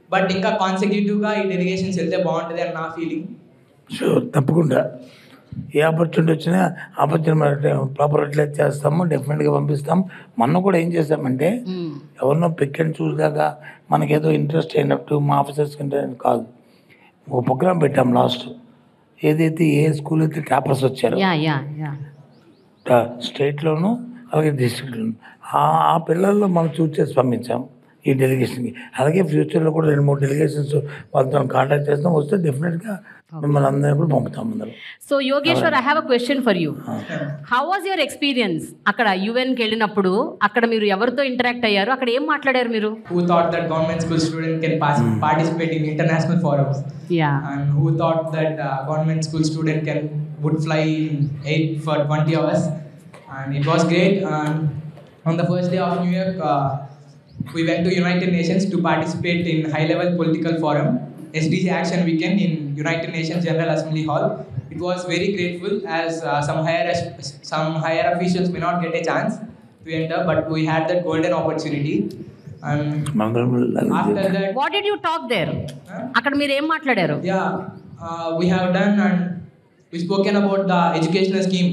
బట్ ఇంకా కాన్సెక్యూటివ్గా ఈ డెలిగేషన్స్ వెళ్తే బాగుంటుంది అని నా ఫీలింగ్ షూర్ తప్పకుండా ఏ ఆపర్చునిటీ వచ్చినా ఆపర్చునిటీ ప్రాపర్ యూటిలైజ్ చేస్తాము డెఫినెట్గా పంపిస్తాం. మొన్న కూడా ఏం చేస్తామంటే ఎవరినో పిక్ అండ్ చూస్ దాకా మనకేదో ఇంట్రెస్ట్ అయినట్టు మా ఆఫీసర్స్కి ఇంట్రెస్ట్ కాదు. ఒక ప్రోగ్రామ్ పెట్టాం లాస్ట్ ఏదైతే ఏ స్కూల్ అయితే టాపర్స్ వచ్చారో స్టేట్లోను అలాగే డిస్ట్రిక్ట్లోను ఆ ఆ పిల్లల్లో మనం చూస్ చేసి పంపించాం ఈ డెలిగేషన్కి అలాగే ఫ్యూచర్లో కూడా రెండు మూడు డెలిగేషన్స్ వాళ్ళతో కాంటాక్ట్ చేస్తాం. వస్తే డెఫినెట్గా మిమ్మల్ని అందరినీ కూడా పంపుతాం అందరం so Yogeshwar I have a question for you how was your experience అక్కడ యుఎన్కి వెళ్ళినప్పుడు? అక్కడ మీరు ఎవరితో ఇంటరాక్ట్ అయ్యారు? అక్కడ ఏం మాట్లాడారు మీరు? Who thought that government school student can participate in international forums and who thought that government school student can would fly eight for twenty hours it was great day we went to united nations to participate in high level political forum sdg action weekend in united nations general assembly hall it was very grateful as uh, some higher some higher officials may not get a chance to enter but we had that golden opportunity and after that what did you talk there అక్కడ మీరు ఏం మాట్లాడారు yeah, uh, we have done and we spoken about the educational scheme,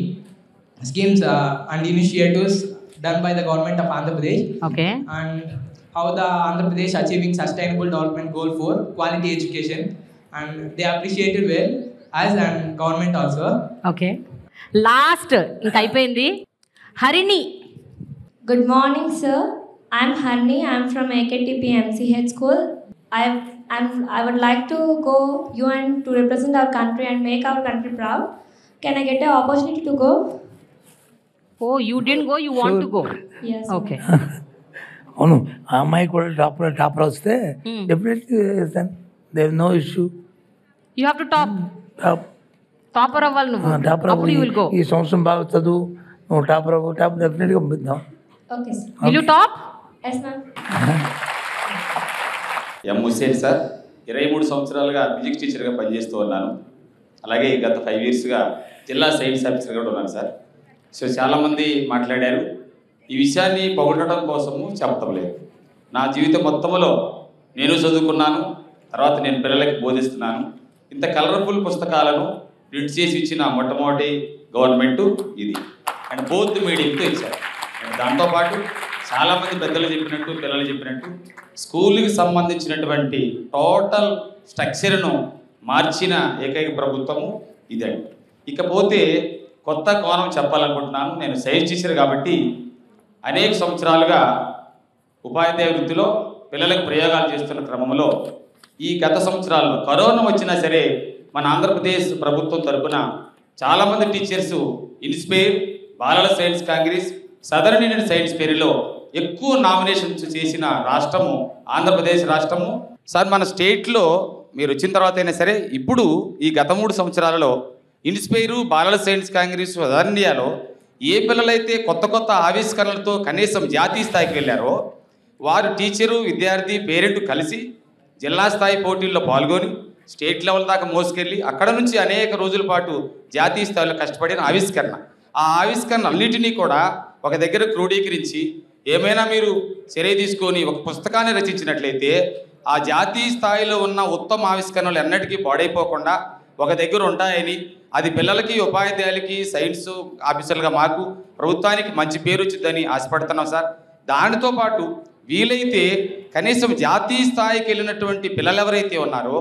schemes uh, and initiatives done by the government of Andhra Pradesh. Okay. And how the Andhra Pradesh achieving sustainable development goal for quality education, and they appreciated well as and government also. Okay last ఇంక అయిపోయింది Harini Good morning, sir. I'm Harni. I'm from AKTP MCH school. I I'm, I would like to go UN to represent our country and make our country proud. Can I get an opportunity to go? Oh you didn't go you want to go Yes. Okay (laughs) అవును ఆ అమ్మాయి కూడా topper topper వస్తే definitely there no issue you have to top topper అవ్వాలి నువ్వు. Topper అప్పుడు you will go ఈ సంవత్సరం బాగా చదువు నువ్వు టాపర్ అవ్వు టాప్ డెఫినెట్గా పంపిద్దాం top Yes, ma'am. (laughs) M Hussain sir ఇరవై మూడు సంవత్సరాలుగా ఫిజిక్స్ టీచర్గా పనిచేస్తూ ఉన్నాను. అలాగే గత ఫైవ్ ఇయర్స్గా జిల్లా సైన్స్ ఆఫీసర్గా కూడా ఉన్నాను సార్. సో చాలామంది మాట్లాడారు ఈ విషయాన్ని పొగడటం కోసము చెప్పటం లేదు నా జీవితం మొత్తంలో నేను చదువుకున్నాను తర్వాత నేను పిల్లలకి బోధిస్తున్నాను. ఇంత కలర్ఫుల్ పుస్తకాలను ప్రింట్ చేసి ఇచ్చిన మొట్టమొదటి గవర్నమెంటు ఇది. అండ్ బోత్ మీడియంతో ఇచ్చారు. అండ్ దాంతోపాటు చాలామంది పెద్దలు చెప్పినట్టు పిల్లలు చెప్పినట్టు స్కూల్కి సంబంధించినటువంటి టోటల్ స్ట్రక్చర్ను మార్చిన ఏకైక ప్రభుత్వము ఇదండి ఇకపోతే కొత్త కోణం చెప్పాలనుకుంటున్నాను. నేను సైన్స్ చేశారు కాబట్టి అనేక సంవత్సరాలుగా ఉపాధ్యాయ వృత్తిలో పిల్లలకు ప్రయోగాలు చేస్తున్న క్రమంలో ఈ గత సంవత్సరాల్లో కరోనా వచ్చినా సరే మన ఆంధ్రప్రదేశ్ ప్రభుత్వం తరపున చాలామంది టీచర్స్ ఇన్స్పైర్ బాలల science congress southern Indian science పేరులో ఎక్కువ నామినేషన్స్ చేసిన రాష్ట్రము ఆంధ్రప్రదేశ్ రాష్ట్రము. సార్ మన స్టేట్లో మీరు వచ్చిన తర్వాత అయినా సరే ఇప్పుడు ఈ గత మూడు సంవత్సరాలలో ఇన్స్పైరు బాలల సైన్స్ కాంగ్రెస్ సదరన్ ఇండియాలో ఏ పిల్లలైతే కొత్త కొత్త ఆవిష్కరణలతో కనీసం జాతీయ స్థాయికి వెళ్ళారో వారు టీచరు విద్యార్థి పేరెంట్ కలిసి జిల్లా స్థాయి పోటీల్లో పాల్గొని స్టేట్ లెవెల్ దాకా మోసుకెళ్ళి అక్కడ నుంచి అనేక రోజుల పాటు జాతీయ స్థాయిలో కష్టపడిన ఆవిష్కరణ. ఆ ఆవిష్కరణ అన్నిటినీ కూడా ఒక దగ్గర క్రోడీకరించి ఏమైనా మీరు చర్య తీసుకొని ఒక పుస్తకాన్ని రచించినట్లయితే ఆ జాతీయ స్థాయిలో ఉన్న ఉత్తమ ఆవిష్కరణలు ఎన్నటికీ పాడైపోకుండా ఒక దగ్గర ఉంటాయని అది పిల్లలకి ఉపాధ్యాయులకి సైన్స్ ఆఫీసర్లుగా మాకు ప్రభుత్వానికి మంచి పేరు వచ్చిందని ఆశపడుతున్నాం సార్. దానితో పాటు వీలైతే కనీసం జాతీయ స్థాయికి వెళ్ళినటువంటి పిల్లలు ఎవరైతే ఉన్నారో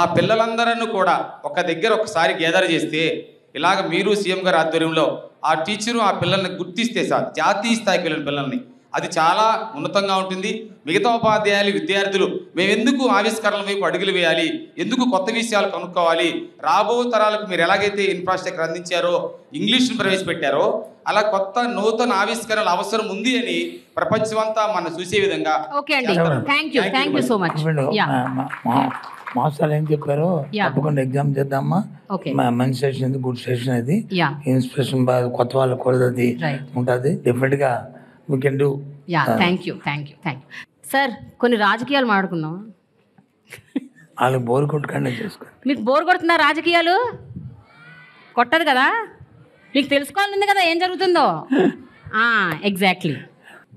ఆ పిల్లలందరూ కూడా ఒక దగ్గర ఒకసారి గ్యాదర్ చేస్తే ఇలాగ మీరు సీఎం గారి ఆధ్వర్యంలో ఆ టీచరు ఆ పిల్లల్ని గుర్తిస్తే సార్ జాతీయ స్థాయికి వెళ్ళిన పిల్లల్ని. అది చాలా ఉన్నతంగా ఉంటుంది. మిగతా ఉపాధ్యాయులు విద్యార్థులు మేము ఎందుకు ఆవిష్కరణల వైపు అడుగులు వేయాలి? ఎందుకు కొత్త విషయాలు కనుక్కోవాలి? రాబో తరాలకు మీరు ఎలాగైతే ఇన్ఫ్రాస్ట్రక్చర్ అందించారో ఇంగ్లీష్ను ప్రవేశపెట్టారో అలా కొత్త నూతన ఆవిష్కరణల అవసరం ఉంది అని ప్రపంచమంతా మనం చూసే విధంగా ఓకే అండి. Thank you thank you so much వీళ్ళు యా మా- మా- మా- మాస్టర్లు ఏం చెప్పారు. తప్పకుండా ఎగ్జామ్ చేద్దామా? మంచి session good session Yeah. Inspiration కొత్త వాళ్ళకి కూడా అది Right. ఉంటుంది. డెఫినెట్గా we can do yeah thank you thank you thank you sir కొన్ని రాజకీయాలు మాట్లాడుకుందాం వాళ్ళకి బోర్ కొట్టుకుండా చేసుకో. మీకు బోర్ కొడుతుందా రాజకీయాలు? కొట్టదు కదా? మీకు తెలుసుకోవాలని కదా ఏం జరుగుతుందో? ఎగ్జాక్ట్లీ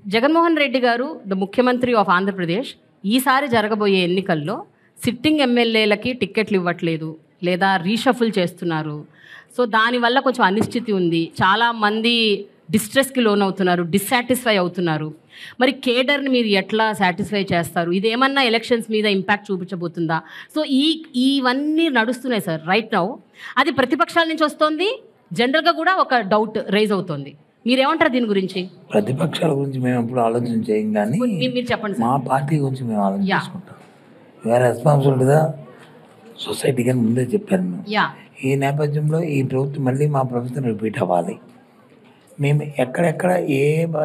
జగన్మోహన్ రెడ్డి గారు ద ముఖ్యమంత్రి ఆఫ్ ఆంధ్రప్రదేశ్ ఈసారి జరగబోయే ఎన్నికల్లో సిట్టింగ్ ఎమ్మెల్యేలకి టిక్కెట్లు ఇవ్వట్లేదు లేదా రీషఫుల్ చేస్తున్నారు. సో దానివల్ల కొంచెం అనిశ్చితి ఉంది. చాలా మంది డిస్ట్రెస్కి లోన్ అవుతున్నారు డిస్సాటిస్ఫై అవుతున్నారు. మరి కేడర్ని మీరు ఎట్లా సాటిస్ఫై చేస్తారు? ఇదేమన్నా ఎలక్షన్స్ మీద ఇంపాక్ట్ చూపించబోతుందా? సో ఈ ఇవన్నీ నడుస్తున్నాయి సార్ రైట్ నౌ అది ప్రతిపక్షాల నుంచి వస్తుంది జనరల్గా కూడా ఒక డౌట్ రైజ్ అవుతుంది. మీరేమంటారు దీని గురించి? ప్రతిపక్షాల గురించి మేము ఎప్పుడు ఆలోచన చేయం కానీ మీరు చెప్పండి మా పార్టీ గురించి మేము ఆలోచన చేసుకుంటాం. వేరే రెస్పాన్సిబిలిటీగా సొసైటీ కానీ ముందే చెప్పాను ఈ నేపథ్యంలో ఈ ప్రభుత్వం మళ్ళీ మా ప్రభుత్వం రిపీట్ అవ్వాలి. మేము ఎక్కడెక్కడ ఏ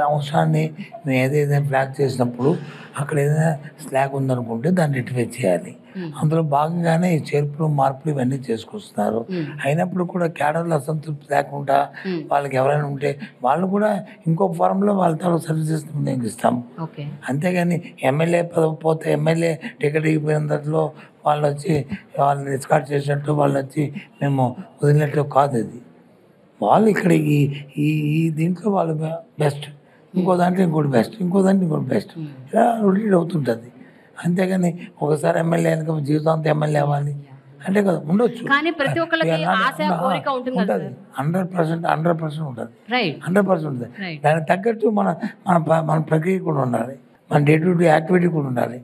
అంశాన్ని మేము ఏదైతే ఫ్లాగ్ చేసినప్పుడు అక్కడ ఏదైనా స్లాగ్ ఉందనుకుంటే దాన్ని రెక్టిఫై చేయాలి. అందులో భాగంగానే ఈ చేర్పులు మార్పులు ఇవన్నీ చేసుకొస్తున్నారు. అయినప్పుడు కూడా క్యాడర్లో అసంతృప్తి లేకుండా వాళ్ళకి ఎవరైనా ఉంటే వాళ్ళు కూడా ఇంకో ఫారంలో వాళ్ళ తాలూ సర్వీసెస్ వినియోగిస్తాం ఓకే. అంతేగాని ఎమ్మెల్యే పోతే ఎమ్మెల్యే టికెట్ ఇగిపోయిన దాంట్లో వాళ్ళు వచ్చి వాళ్ళని ఎస్కాట్ చేసినట్టు వాళ్ళు వచ్చి మేము వదిలినట్టు కాదు అది. వాళ్ళు ఇక్కడ ఈ ఈ దీంట్లో వాళ్ళు బెస్ట్ ఇంకో దాంట్లో ఇంకోటి బెస్ట్ ఇంకో దాంట్లో ఇంకోటి బెస్ట్ ఇలా రొటేట్ అవుతుంటుంది. అంతేగాని ఒకసారి ఎమ్మెల్యే అయినాక జీవితాంతం ఎమ్మెల్యే అవ్వాలి. అంటే కదా ఉండొచ్చు. ఉంటుంది హండ్రెడ్ పర్సెంట్ హండ్రెడ్ పర్సెంట్ ఉంటుంది. హండ్రెడ్ పర్సెంట్ ఉంటుంది. దానికి తగ్గట్టు మన మన మన ప్రక్రియ కూడా ఉండాలి. మన డే టు డే యాక్టివిటీ కూడా ఉండాలి.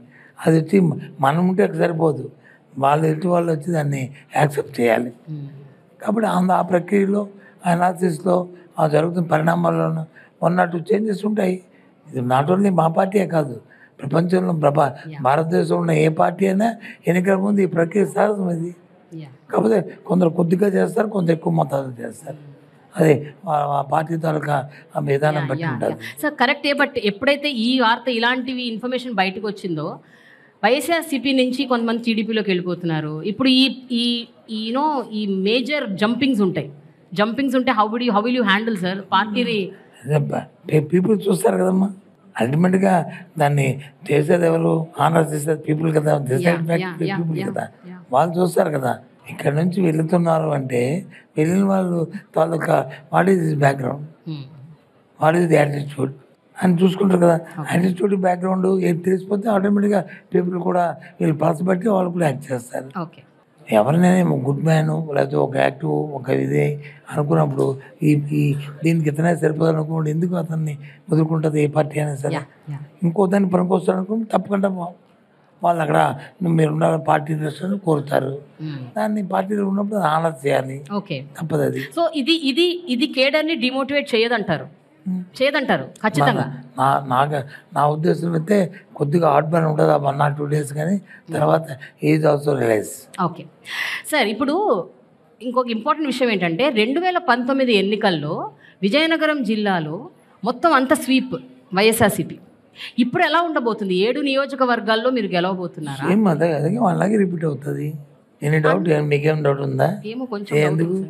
అది వచ్చి మనం ఉంటే సరిపోదు. వాళ్ళు ఎటు వాళ్ళు వచ్చి దాన్ని యాక్సెప్ట్ చేయాలి. కాబట్టి ఆ- ఆ ప్రక్రియలో అనాలిసిస్లో ఆ జరుగుతున్న పరిణామాల్లోనూ వన్ ఆర్ టూ చేంజెస్ ఉంటాయి. ఇది నాట్ ఓన్లీ మా పార్టీయే కాదు ప్రపంచంలో ప్రభా భారతదేశంలో ఉన్న ఏ పార్టీ అయినా ఎన్నికల ముందు ఈ ప్రక్రియ సహజం ఇది. కాకపోతే కొందరు కొద్దిగా చేస్తారు కొందరు ఎక్కువ మొత్తాలు చేస్తారు. అదే ఆ- ఆ పార్టీ తాలూకా ఆ విధానం బట్టి ఉంటుంది. సార్ కరెక్టే బట్ ఎప్పుడైతే ఈ వార్త ఇలాంటివి ఇన్ఫర్మేషన్ బయటకు వచ్చిందో వైఎస్ఆర్సీపీ నుంచి కొంతమంది టీడీపీలోకి వెళ్ళిపోతున్నారు. ఇప్పుడు ఈ ఈ ఈనో ఈ మేజర్ జంపింగ్స్ ఉంటాయి. జంపింగ్స్ ఉంటే how will you how will you handle sir party people చూస్తారు కదమ్మా. అల్టిమేట్గా దాన్ని చేసేది ఎవరు? ఆనర్ చేసేది పీపుల్ కదా. డిసైడ్ పీపుల్ కదా. వాళ్ళు చూస్తారు కదా ఇక్కడ నుంచి వెళ్తున్నారు అంటే వెళ్ళిన వాళ్ళు తాలూకా what is this background what is the attitude అని చూసుకుంటారు కదా. యాటిట్యూడ్ బ్యాక్గ్రౌండ్ ఏది తెలిసిపోతే ఆటోమేటిక్గా పీపుల్ కూడా వీళ్ళు పర్స్ బట్టి వాళ్ళు కూడా యాక్ట్ చేస్తారు. ఓకే ఎవరినైనా గుడ్ మ్యాన్ లేకపోతే ఒక యాక్టివ్ ఒక ఇదే అనుకున్నప్పుడు ఈ ఈ దీనికి ఇతనే సరిపోదు అనుకోండి ఎందుకు అతన్ని వదులుకుంటుంది ఏ పార్టీ అయినా సరే? ఇంకో దాన్ని పనికొస్తాడు అనుకుంటే తప్పకుండా వాళ్ళు అక్కడ మీరు ఉండాలి పార్టీ అని కోరుతారు. దాన్ని పార్టీలో ఉన్నప్పుడు ఆనర్ చేయాలి. ఓకే. తప్పదు అది సో ఇది ఇది ఇది కేడర్ని డిమోటివేట్ చేయదంటారు. చేయదంటారు ఖచ్చితంగా. నా నాకు నా ఉద్దేశం అయితే కొద్దిగా బర్న్ ఉంటుంది వన్ ఆర్ టూ డేస్ కానీ తర్వాత age also realise okay. Sir ఇప్పుడు ఇంకొక ఇంపార్టెంట్ విషయం ఏంటంటే రెండు వేల పంతొమ్మిది ఎన్నికల్లో విజయనగరం జిల్లాలో మొత్తం అంత స్వీప్ వైఎస్ఆర్సీపీ. ఇప్పుడు ఎలా ఉండబోతుంది? ఏడు నియోజకవర్గాల్లో మీరు గెలవబోతున్నారా? అదే అలాగే రిపీట్ అవుతుంది. ఎనీ డౌట్ మీకేం డౌట్ ఉందా? ఏమో కొంచెం ఎందుకు.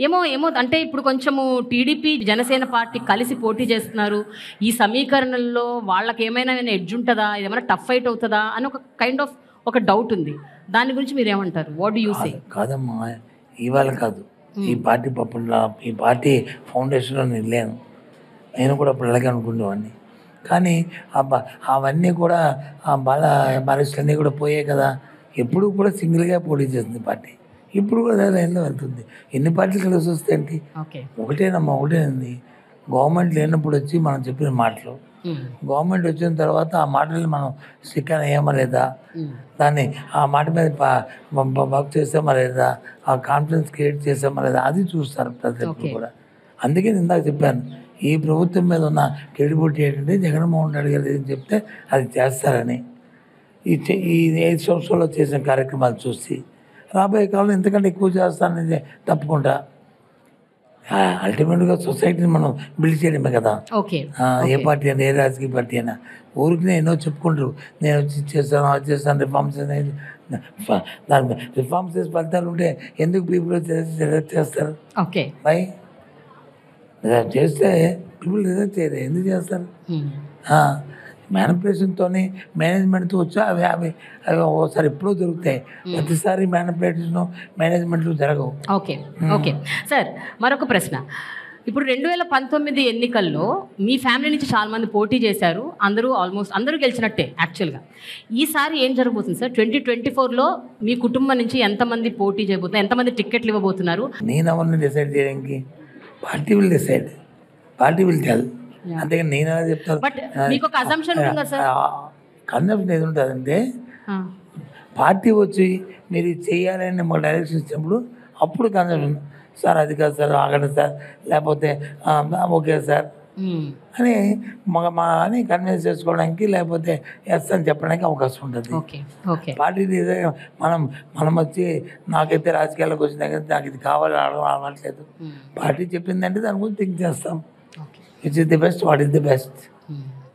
ఏమో ఏమో అంటే ఇప్పుడు కొంచెము టీడీపీ జనసేన పార్టీ కలిసి పోటీ చేస్తున్నారు. ఈ సమీకరణల్లో వాళ్ళకి ఏమైనా ఎడ్జ్ ఉంటుందా? ఇదేమైనా టఫ్ ఫైట్ అవుతుందా? అని ఒక కైండ్ ఆఫ్ ఒక డౌట్ ఉంది. దాని గురించి మీరు ఏమంటారు వాట్ యూ సే కాదమ్మా. ఇవాళ కాదు. ఈ పార్టీ పప్పుల ఈ పార్టీ ఫౌండేషన్లో నేను లేను. నేను కూడా అప్పుడు అలాగే అనుకునేవాడిని. కానీ అవన్నీ కూడా ఆ బాల బాలిస్టులన్నీ కూడా పోయాయి కదా. ఎప్పుడు కూడా సింగిల్గా పోటీ చేస్తుంది పార్టీ. ఇప్పుడు కూడా అదే లైన్లో వెళ్తుంది. ఎన్ని పార్టీలు కలిసి వస్తాయండి ఓకే. ఒకటేనమ్మా ఒకటేనండి గవర్నమెంట్ లేనప్పుడు వచ్చి మనం చెప్పిన మాటలు. గవర్నమెంట్ వచ్చిన తర్వాత ఆ మాటలు మనం స్టిక్కర్ అయ్యామా లేదా దాన్ని ఆ మాట మీద వర్క్ చేసామా లేదా ఆ కాన్ఫిడెన్స్ క్రియేట్ చేసామా లేదా అది చూస్తారు ప్రతి. కూడా. అందుకే నేను ఇందాక చెప్పాను ఈ ప్రభుత్వం మీద ఉన్న క్రెడిబిలిటీ ఏంటంటే జగన్మోహన్ రెడ్డి గారు ఏం చెప్తే అది చేస్తారని. ఈ ఈ ఐదు సంవత్సరాల్లో చేసిన కార్యక్రమాలు చూసి రాబోయే కాలంలో ఇంతకంటే ఎక్కువ చేస్తానని తప్పకుండా. అల్టిమేట్గా సొసైటీని మనం బిల్డ్ చేయడమే కదా. ఏ పార్టీ అయినా ఏ రాజకీయ పార్టీ అయినా ఊరికి ఎన్నో చెప్పుకుంటారు. నేను వచ్చి చేస్తాను అది చేస్తాను రిఫార్మ్స్ అనేది దాని రిఫార్మ్స్ చేసి ఫలితాలు ఉంటే ఎందుకు పీపుల్ రిజెక్ట్ చేస్తారు? ఓకే. బై చేస్తే పీపుల్ రిజెక్ట్ చేయరు ఎందుకు చేస్తారు? మ్యానిపులేషన్తో మేనేజ్మెంట్తో వచ్చి అవి అవి అవి ఒకసారి ఎప్పుడో దొరుకుతాయి ప్రతిసారి మ్యానిపులేషన్ మేనేజ్మెంట్లు జరగవు. Okay okay. సార్ మరొక ప్రశ్న. ఇప్పుడు రెండు వేల పంతొమ్మిది ఎన్నికల్లో మీ ఫ్యామిలీ నుంచి చాలా మంది పోటీ చేశారు. అందరూ ఆల్మోస్ట్ అందరూ గెలిచినట్టే యాక్చువల్గా. ఈసారి ఏం జరగబోతుంది సార్? ట్వంటీ ట్వంటీ ఫోర్లో మీ కుటుంబం నుంచి ఎంతమంది పోటీ చేయబోతున్నారు? ఎంతమంది టికెట్లు ఇవ్వబోతున్నారు? నేను ఎవరిని డిసైడ్ చేయడానికి? Party will decide. Party will tell అంతేగాని నేను ఎలా చెప్తాను. బట్ మీకు ఒక అజంప్షన్ ఉంటుంది కదా సార్ కన్సెప్ట్ ఏది ఉంటుందంటే పార్టీ వచ్చి మీరు ఇది చేయాలని మాకు డైరెక్షన్ ఇచ్చినప్పుడు అప్పుడు కన్సెప్షన్ సార్ అది కాదు సార్ ఆగండి సార్ లేకపోతే "ఆ, ఓకే సార్. అని మగ మా అని కన్విన్స్ చేసుకోవడానికి లేకపోతే ఎస్ అని చెప్పడానికి అవకాశం ఉంటుంది. పార్టీ మనం మనం వచ్చి నాకైతే రాజకీయాల్లోకి వచ్చిన దగ్గర నాకు ఇది కావాలి అడగడం అలవాట్లేదు పార్టీ చెప్పిందంటే దాని గురించి థింక్ చేస్తాం. Which is the best what is the best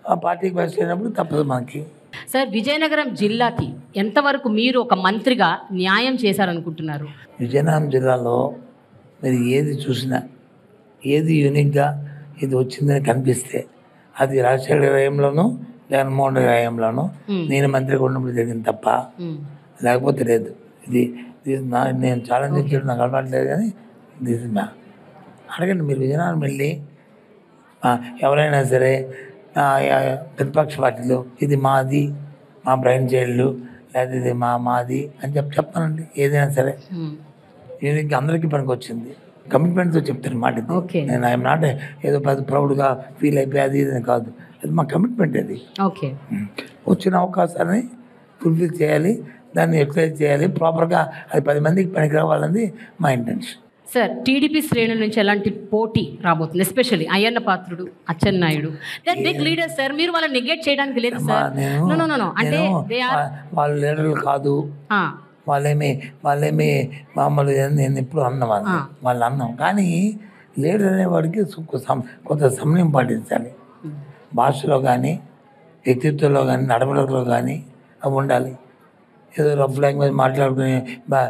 ఆ పార్టీకి బెస్ట్ అయినప్పుడు తప్పదు మనకి. సార్ విజయనగరం జిల్లాకి ఎంతవరకు మీరు ఒక మంత్రిగా న్యాయం చేశారనుకుంటున్నారు? విజయనగరం జిల్లాలో మీరు ఏది చూసినా ఏది యూనిక్గా ఇది వచ్చిందని కనిపిస్తే అది రాజశేఖర హయాంలోనూ జగన్మోహన్ రెడ్డి హయాంలోనూ Hmm. నేను మంత్రిగా ఉన్నప్పుడు జరిగింది తప్ప లేకపోతే లేదు. ఇది నా నేను ఛాలెంజ్ చేయడం నాకు అలవాటు లేదు కానీ దిస్ నా అడగండి మీరు విజయనగరం వెళ్ళి ఎవరైనా సరే ప్రతిపక్ష పార్టీలో ఇది మాది మా బ్రైన్ చైల్డ్ లేదా ఇది మా మాది అని చెప్పి చెప్పానండి. ఏదైనా సరే. దీనికి అందరికీ పనికి వచ్చింది కమిట్మెంట్తో చెప్తాను మాట. నేను ఐఎమ్ నాట్ ఏదో పెద్ద ప్రౌడ్గా ఫీల్ అయిపోయి అది ఇది కాదు. అది మా కమిట్మెంట్ అది. ఓకే. వచ్చిన అవకాశాన్ని ఫుల్ఫిల్ చేయాలి దాన్ని యూటిలైజ్ చేయాలి ప్రాపర్గా అది పది మందికి పనికి రావాలన్నది మా ఇంటెన్షన్. సార్ టీడీపీ శ్రేణుల నుంచి ఎలాంటి పోటీ రాబోతుంది? Especially Ayyanna Patrudu Atchannaidu. Big leader sir మీరు వాళ్ళని నెగెట్ చేయడానికి లేదు సార్ నో నో అంటే వాళ్ళు లీడర్లు కాదు. వాళ్ళేమి వాళ్ళేమి మామూలు నేను ఎప్పుడు అన్న వాళ్ళు అన్నాం. కానీ లీడర్ అనేవాడికి కొంత సమయం పాటించాలి. భాషలో కానీ వ్యక్తిత్వంలో కానీ నడవడిలో కానీ అవి ఉండాలి. ఏదో రఫ్ లాంగ్వేజ్ మాట్లాడుకుని బా-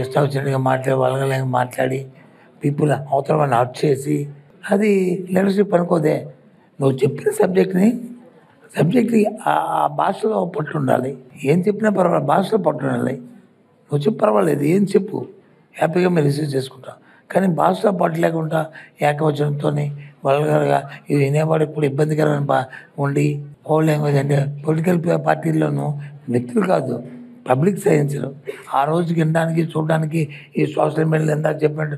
ఇష్టం వచ్చినట్టుగా మాట్లాడి వలగలేక మాట్లాడి పీపుల్ అవతల వాళ్ళని హర్ట్ చేసి అది లీడర్షిప్ అనుకోదే నువ్వు చెప్పిన సబ్జెక్ట్ని సబ్జెక్ట్కి ఆ భాషలో పట్టు ఉండాలి ఏం చెప్పినా పర్వాలేదు భాషలో పట్టు ఉండాలి నువ్వు చెప్పు పర్వాలేదు ఏం చెప్పు. హ్యాపీగా మేము రిసీవ్ చేసుకుంటాం. కానీ భాషలో పట్టు లేకుండా ఏకవచనంతో వల్గర్గా ఇవి వినేవాడికి కూడా ఇబ్బందికరమైన బా ఉండి హోల్ లాంగ్వేజ్ అంటే పొలిటికల్ పార్టీల్లోనూ వ్యక్తులు కాదు. పబ్లిక్ సైన్స్లు ఆ రోజుకి వినడానికి చూడడానికి ఈ సోషల్ మీడియాలో ఎందాక చెప్పినట్టు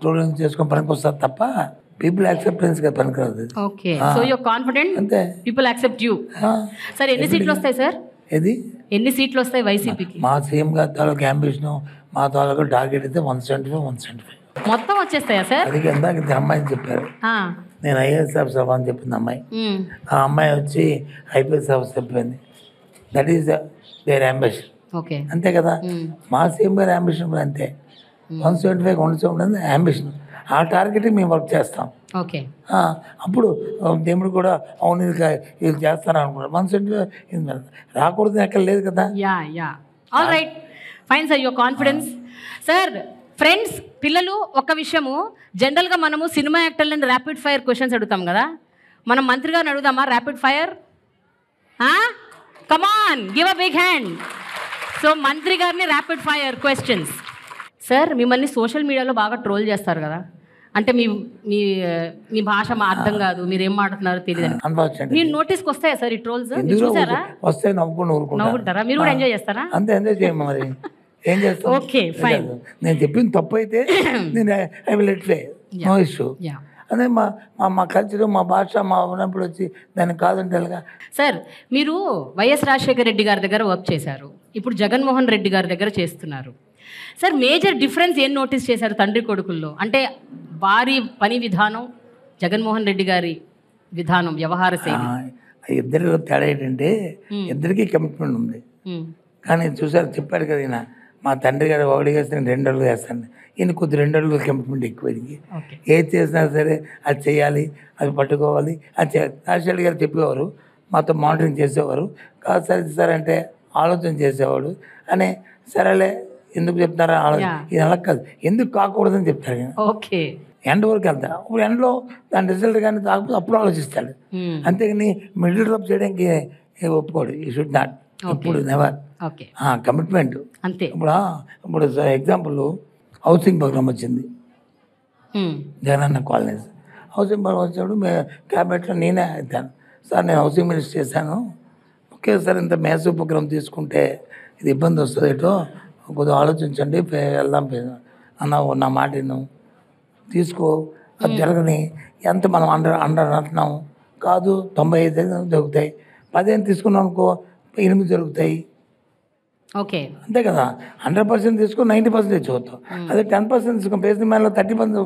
ట్రోలింగ్ చేసుకొని పనికి వస్తారు తప్ప పీపుల్ యాక్సెప్టెన్స్గా పనికిరాదు. ఇది. ఓకే. ఆ. సో కాన్ఫిడెంట్ అంతే. People accept you. సార్ ఎన్ని సీట్లు వస్తాయి సార్? ఏది? ఎన్ని సీట్లు వస్తాయి వైసీపీకి? మా సీఎం గారి తాలూకు అంబిషన్ మా తాలూకు టార్గెట్ అయితే one seventy five one seventy five. మొత్తం వచ్చేస్తాయా సార్? అది ఎందాక అమ్మాయిని చెప్పారు. నేను ఐఏఎస్ ఆఫీసర్ అవ్వని చెప్పింది అమ్మాయి. ఆ అమ్మాయి వచ్చి ఐపీఎస్ ఆఫీసర్ చెప్పింది that is their ambition okay అంతే కదా? మ్, మా సీఎం గారి అంబిషన్ కూడా అంతే. One seventy five one seventy ambition ఆ టార్గెట్ మేము వర్క్ చేస్తాం. ఓకే అప్పుడు దేవుడు కూడా అవును ఇది ఇది చేస్తాను అనుకున్నాడు. వన్ సెవెంటీ ఫైవ్ రాకూడదు ఎక్కడ లేదు కదా? Yeah yeah all right fine sir your confidence sir friends పిల్లలు ఒక విషయము. జనరల్గా మనము సినిమా యాక్టర్లను ర్యాపిడ్ ఫైర్ క్వశ్చన్స్ అడుగుతాం కదా? మనం మంత్రి గారిని అడుగుదామా? Rapid fire come on give a big hand so మంత్రి గారిని ర్యాపిడ్ ఫైర్ క్వశ్చన్స్ సార్ మిమ్మల్ని సోషల్ మీడియాలో బాగా ట్రోల్ చేస్తారు కదా. అంటే మీ మీ మీ భాష మా అర్థం కాదు మీరు ఏం మాట్లాడుతున్నారో తెలియదు అన్ఫార్చునేట్ మీ నోటీస్కి వస్తాయా సార్ ఈ ట్రోల్స్ మీరు చూసారా? వస్తే నవ్వుకుని నవ్వుకుంటారా? మీరు కూడా ఎంజాయ్ చేస్తారా? అంతే ఎంజాయ్ చేయము మరి. ఏం చేస్తాం? Okay, fine. నేను చెప్పింది తప్పు అయితే (coughs) నేను I will play no issue. అదే మా మా మా కల్చర్ మా భాష మా ఉన్నప్పుడు వచ్చి దాన్ని కాదంటే ఎలాగా సార్ మీరు వైఎస్ రాజశేఖర రెడ్డి గారి దగ్గర వర్క్ చేశారు. ఇప్పుడు జగన్మోహన్ రెడ్డి గారి దగ్గర చేస్తున్నారు. సార్ మేజర్ డిఫరెన్స్ ఏం నోటీస్ చేశారు తండ్రి కొడుకుల్లో? అంటే వారి పని విధానం జగన్మోహన్ రెడ్డి గారి విధానం వ్యవహార శైలి. ఇద్దరిలో తేడా ఏంటంటే ఇద్దరికి కమిట్మెంట్ ఉంది. కానీ చూసారు చెప్పాడు కదా ఈయన మా తండ్రి గారు ఒకటి చేస్తే నేను రెండు వేస్తాను ఈయన కొద్ది రెండు అడుగులు కమిట్మెంట్ ఎక్కువ దీనికి ఏది చేసినా సరే అది చేయాలి అది పట్టుకోవాలి అది చేయాలి. రాజశేఖర్ గారు చెప్పేవారు మాతో మానిటరింగ్ చేసేవారు. కాదు సార్ సార్ అంటే ఆలోచన చేసేవాడు. అని సరేలే ఎందుకు చెప్తారా ఆలోచన. ఇది అలా కాదు. ఎందుకు కాకూడదని చెప్తారు ఓకే. ఎండ్ వరకు వెళ్తా ఇప్పుడు ఎండ్లో దాని రిజల్ట్ కానీ కాకపోతే అప్పుడు ఆలోచిస్తాడు. అంతేగాని మిడిల్ డ్రాప్ చేయడానికి ఒప్పుకోడు. ఈ షుడ్ నాట్ ఇప్పుడు నెవర్ కమిట్మెంట్ అంతే. ఇప్పుడు ఇప్పుడు ఎగ్జాంపుల్ హౌసింగ్ ప్రోగ్రామ్ వచ్చింది. జగనన్న కాలనీస్. హౌసింగ్ ప్రోగ్రామ్ వచ్చినప్పుడు మే క్యాబినెట్లో నేనే అవుతాను సార్ నేను హౌసింగ్ మినిస్టర్ చేశాను. ఓకే సార్ ఇంత మ్యాథ్స్ ప్రోగ్రామ్ తీసుకుంటే ఇది ఇబ్బంది వస్తుంది ఏటో కొద్దిగా ఆలోచించండి వెళ్దాం అన్న నా మాట విను. తీసుకో. అది జరగని ఎంత మనం అండర్ అండర్ అంటున్నాం కాదు తొంభై ఐదు జరుగుతాయి. పదిహేను తీసుకున్నాం అనుకో ఎనిమిది జరుగుతాయి. ఓకే. అంతే కదా. హండ్రెడ్ పర్సెంట్ తీసుకుని నైంటీ పర్సెంట్ తెచ్చుకోవద్దు. అదే టెన్ పర్సెంట్ తీసుకుని బేసిక్ మ్యాన్లో థర్టీ పర్సెంట్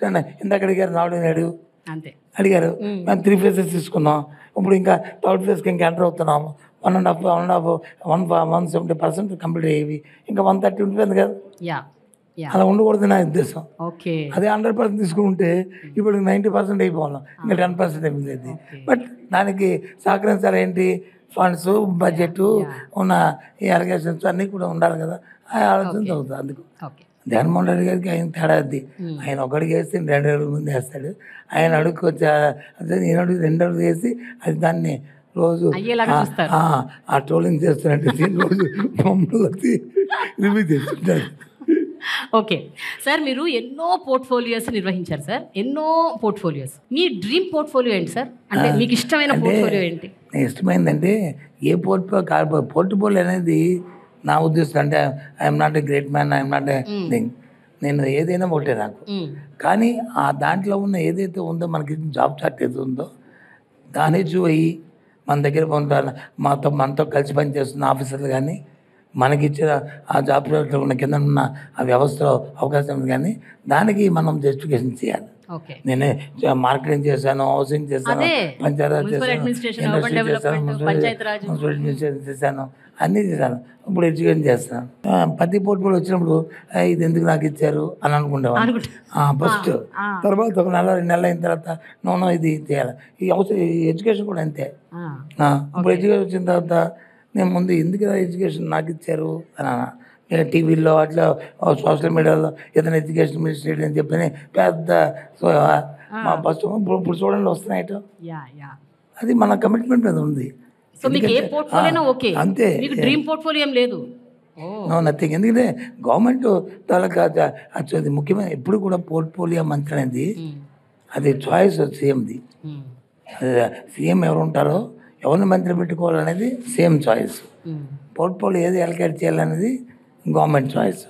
సరే ఇందాక అడిగారు? నాడు నాడు అంతే. అడిగారు. మేము. త్రీ ఫేసెస్ తీసుకున్నాం. ఇప్పుడు ఇంకా థర్డ్ ఫేస్కి ఇంకా ఎంటర్ అవుతున్నాము one and half one and half one one seventy percent complete అయ్యేవి. ఇంకా వన్ థర్టీ ఉంటుంది కదా. అలా ఉండకూడదు నా ఉద్దేశం. ఓకే. అదే హండ్రెడ్ పర్సెంట్ తీసుకుంటే ఇప్పుడు నైంటీ పర్సెంట్ అయిపోవాలి. ఇంకా టెన్ పర్సెంట్ అయిపోయింది బట్ దానికి సహకరించాలి ఏంటి? ఫండ్స్ బడ్జెట్ ఉన్న ఈ అలిగేషన్స్ అన్నీ కూడా ఉండాలి కదా. ఆ ఆలోచన చదువుతుంది అందుకు. జగన్మోహన్ రెడ్డి గారికి ఆయన తేడా అది. ఆయన ఒకటికి వేస్తే రెండు అడుగుల ముందు వేస్తాడు. ఆయన అడుగు వచ్చి అదే నేను అడుగు రెండు అడుగులు వేసి అది దాన్ని రోజు ఆ- ట్రోలింగ్ చేస్తున్నట్టు (laughs) రోజు బొమ్మలు వచ్చి (laughs) రివ్యూ చేస్తుంటారు. ఓకే సార్ మీరు ఎన్నో పోర్ట్ఫోలియోస్ నిర్వహించారు సార్ ఎన్నో పోర్ట్ఫోలియోస్ మీ డ్రీమ్ పోర్ట్ఫోలియో ఏంటి సార్ అంటే మీకు ఇష్టమైన పోర్ట్ఫోలియో ఏంటి? ఇష్టమైందంటే ఏ పోర్ట్ఫో కాదు పోర్ట్ఫోలియో అనేది నా ఉద్దేశం. అంటే I'm not a great man I'm not a thing నేను ఏదైనా ఒకటే నాకు. మ్మ్. కానీ ఆ దాంట్లో ఉన్న ఏదైతే ఉందో మనకి జాబ్ చార్ట్ ఏది ఉందో దాని పోయి మన దగ్గర ఉంటారు మాతో మనతో కలిసి పనిచేస్తున్న ఆఫీసర్లు కానీ మనకిచ్చిన ఆ జాబ్ ఉన్న కింద ఉన్న ఆ వ్యవస్థలో అవకాశం ఉంది కానీ దానికి మనం జస్టిఫికేషన్ చేయాలి. నేనే మార్కెటింగ్ చేశాను హౌసింగ్ చేశాను. పంచాయతీ చేశాను ఇండస్ట్రీ చేశాను మున్సిపల్ అడ్మినిస్ట్రేషన్ చేశాను అన్నీ చేశాను. ఇప్పుడు ఎడ్యుకేషన్ చేస్తాను ఆ, ప్రతి పోర్ట్ఫోలియో వచ్చినప్పుడు "ఆ, ఇది ఎందుకు నాకు ఇచ్చారు? అని అనుకుంటాను అనుకుంటా. ఫస్ట్. తర్వాత ఒక నెల రెండు నెలలు అయిన తర్వాత నూనె ఇది చేయాలి. ఈ అవసరం ఎడ్యుకేషన్ కూడా అంతే. ఇప్పుడు ఎడ్యుకేషన్ వచ్చిన తర్వాత నేను ముందు ఎందుకు ఎడ్యుకేషన్ నాకు ఇచ్చారు అని అన్నా. నేను టీవీలో అట్లా సోషల్ మీడియాలో ఏదైనా ఎడ్యుకేషన్ మినిస్ట్రీ అని చెప్పని పెద్ద మా ఫస్ట్ ఇప్పుడు చూడండి వస్తున్నాయి అది మన కమిట్మెంట్ మీద ఉంది. అంతే. డ్రీమ్ పోర్ట్ఫోలియో లేదు? నథింగ్ ఎందుకంటే గవర్నమెంట్ తాలూకా అది ముఖ్యమైన ఎప్పుడు కూడా పోర్ట్ఫోలియో మంత్రి అనేది అది చాయిస్ సీఎంది సీఎం ఎవరు ఉంటారో ఎవరిని మంత్రి పెట్టుకోవాలనేది సేమ్ చాయిస్. పోర్ట్ఫోలియో ఏది ఎలకేట్ చేయాలనేది గవర్నమెంట్ చాయిస్.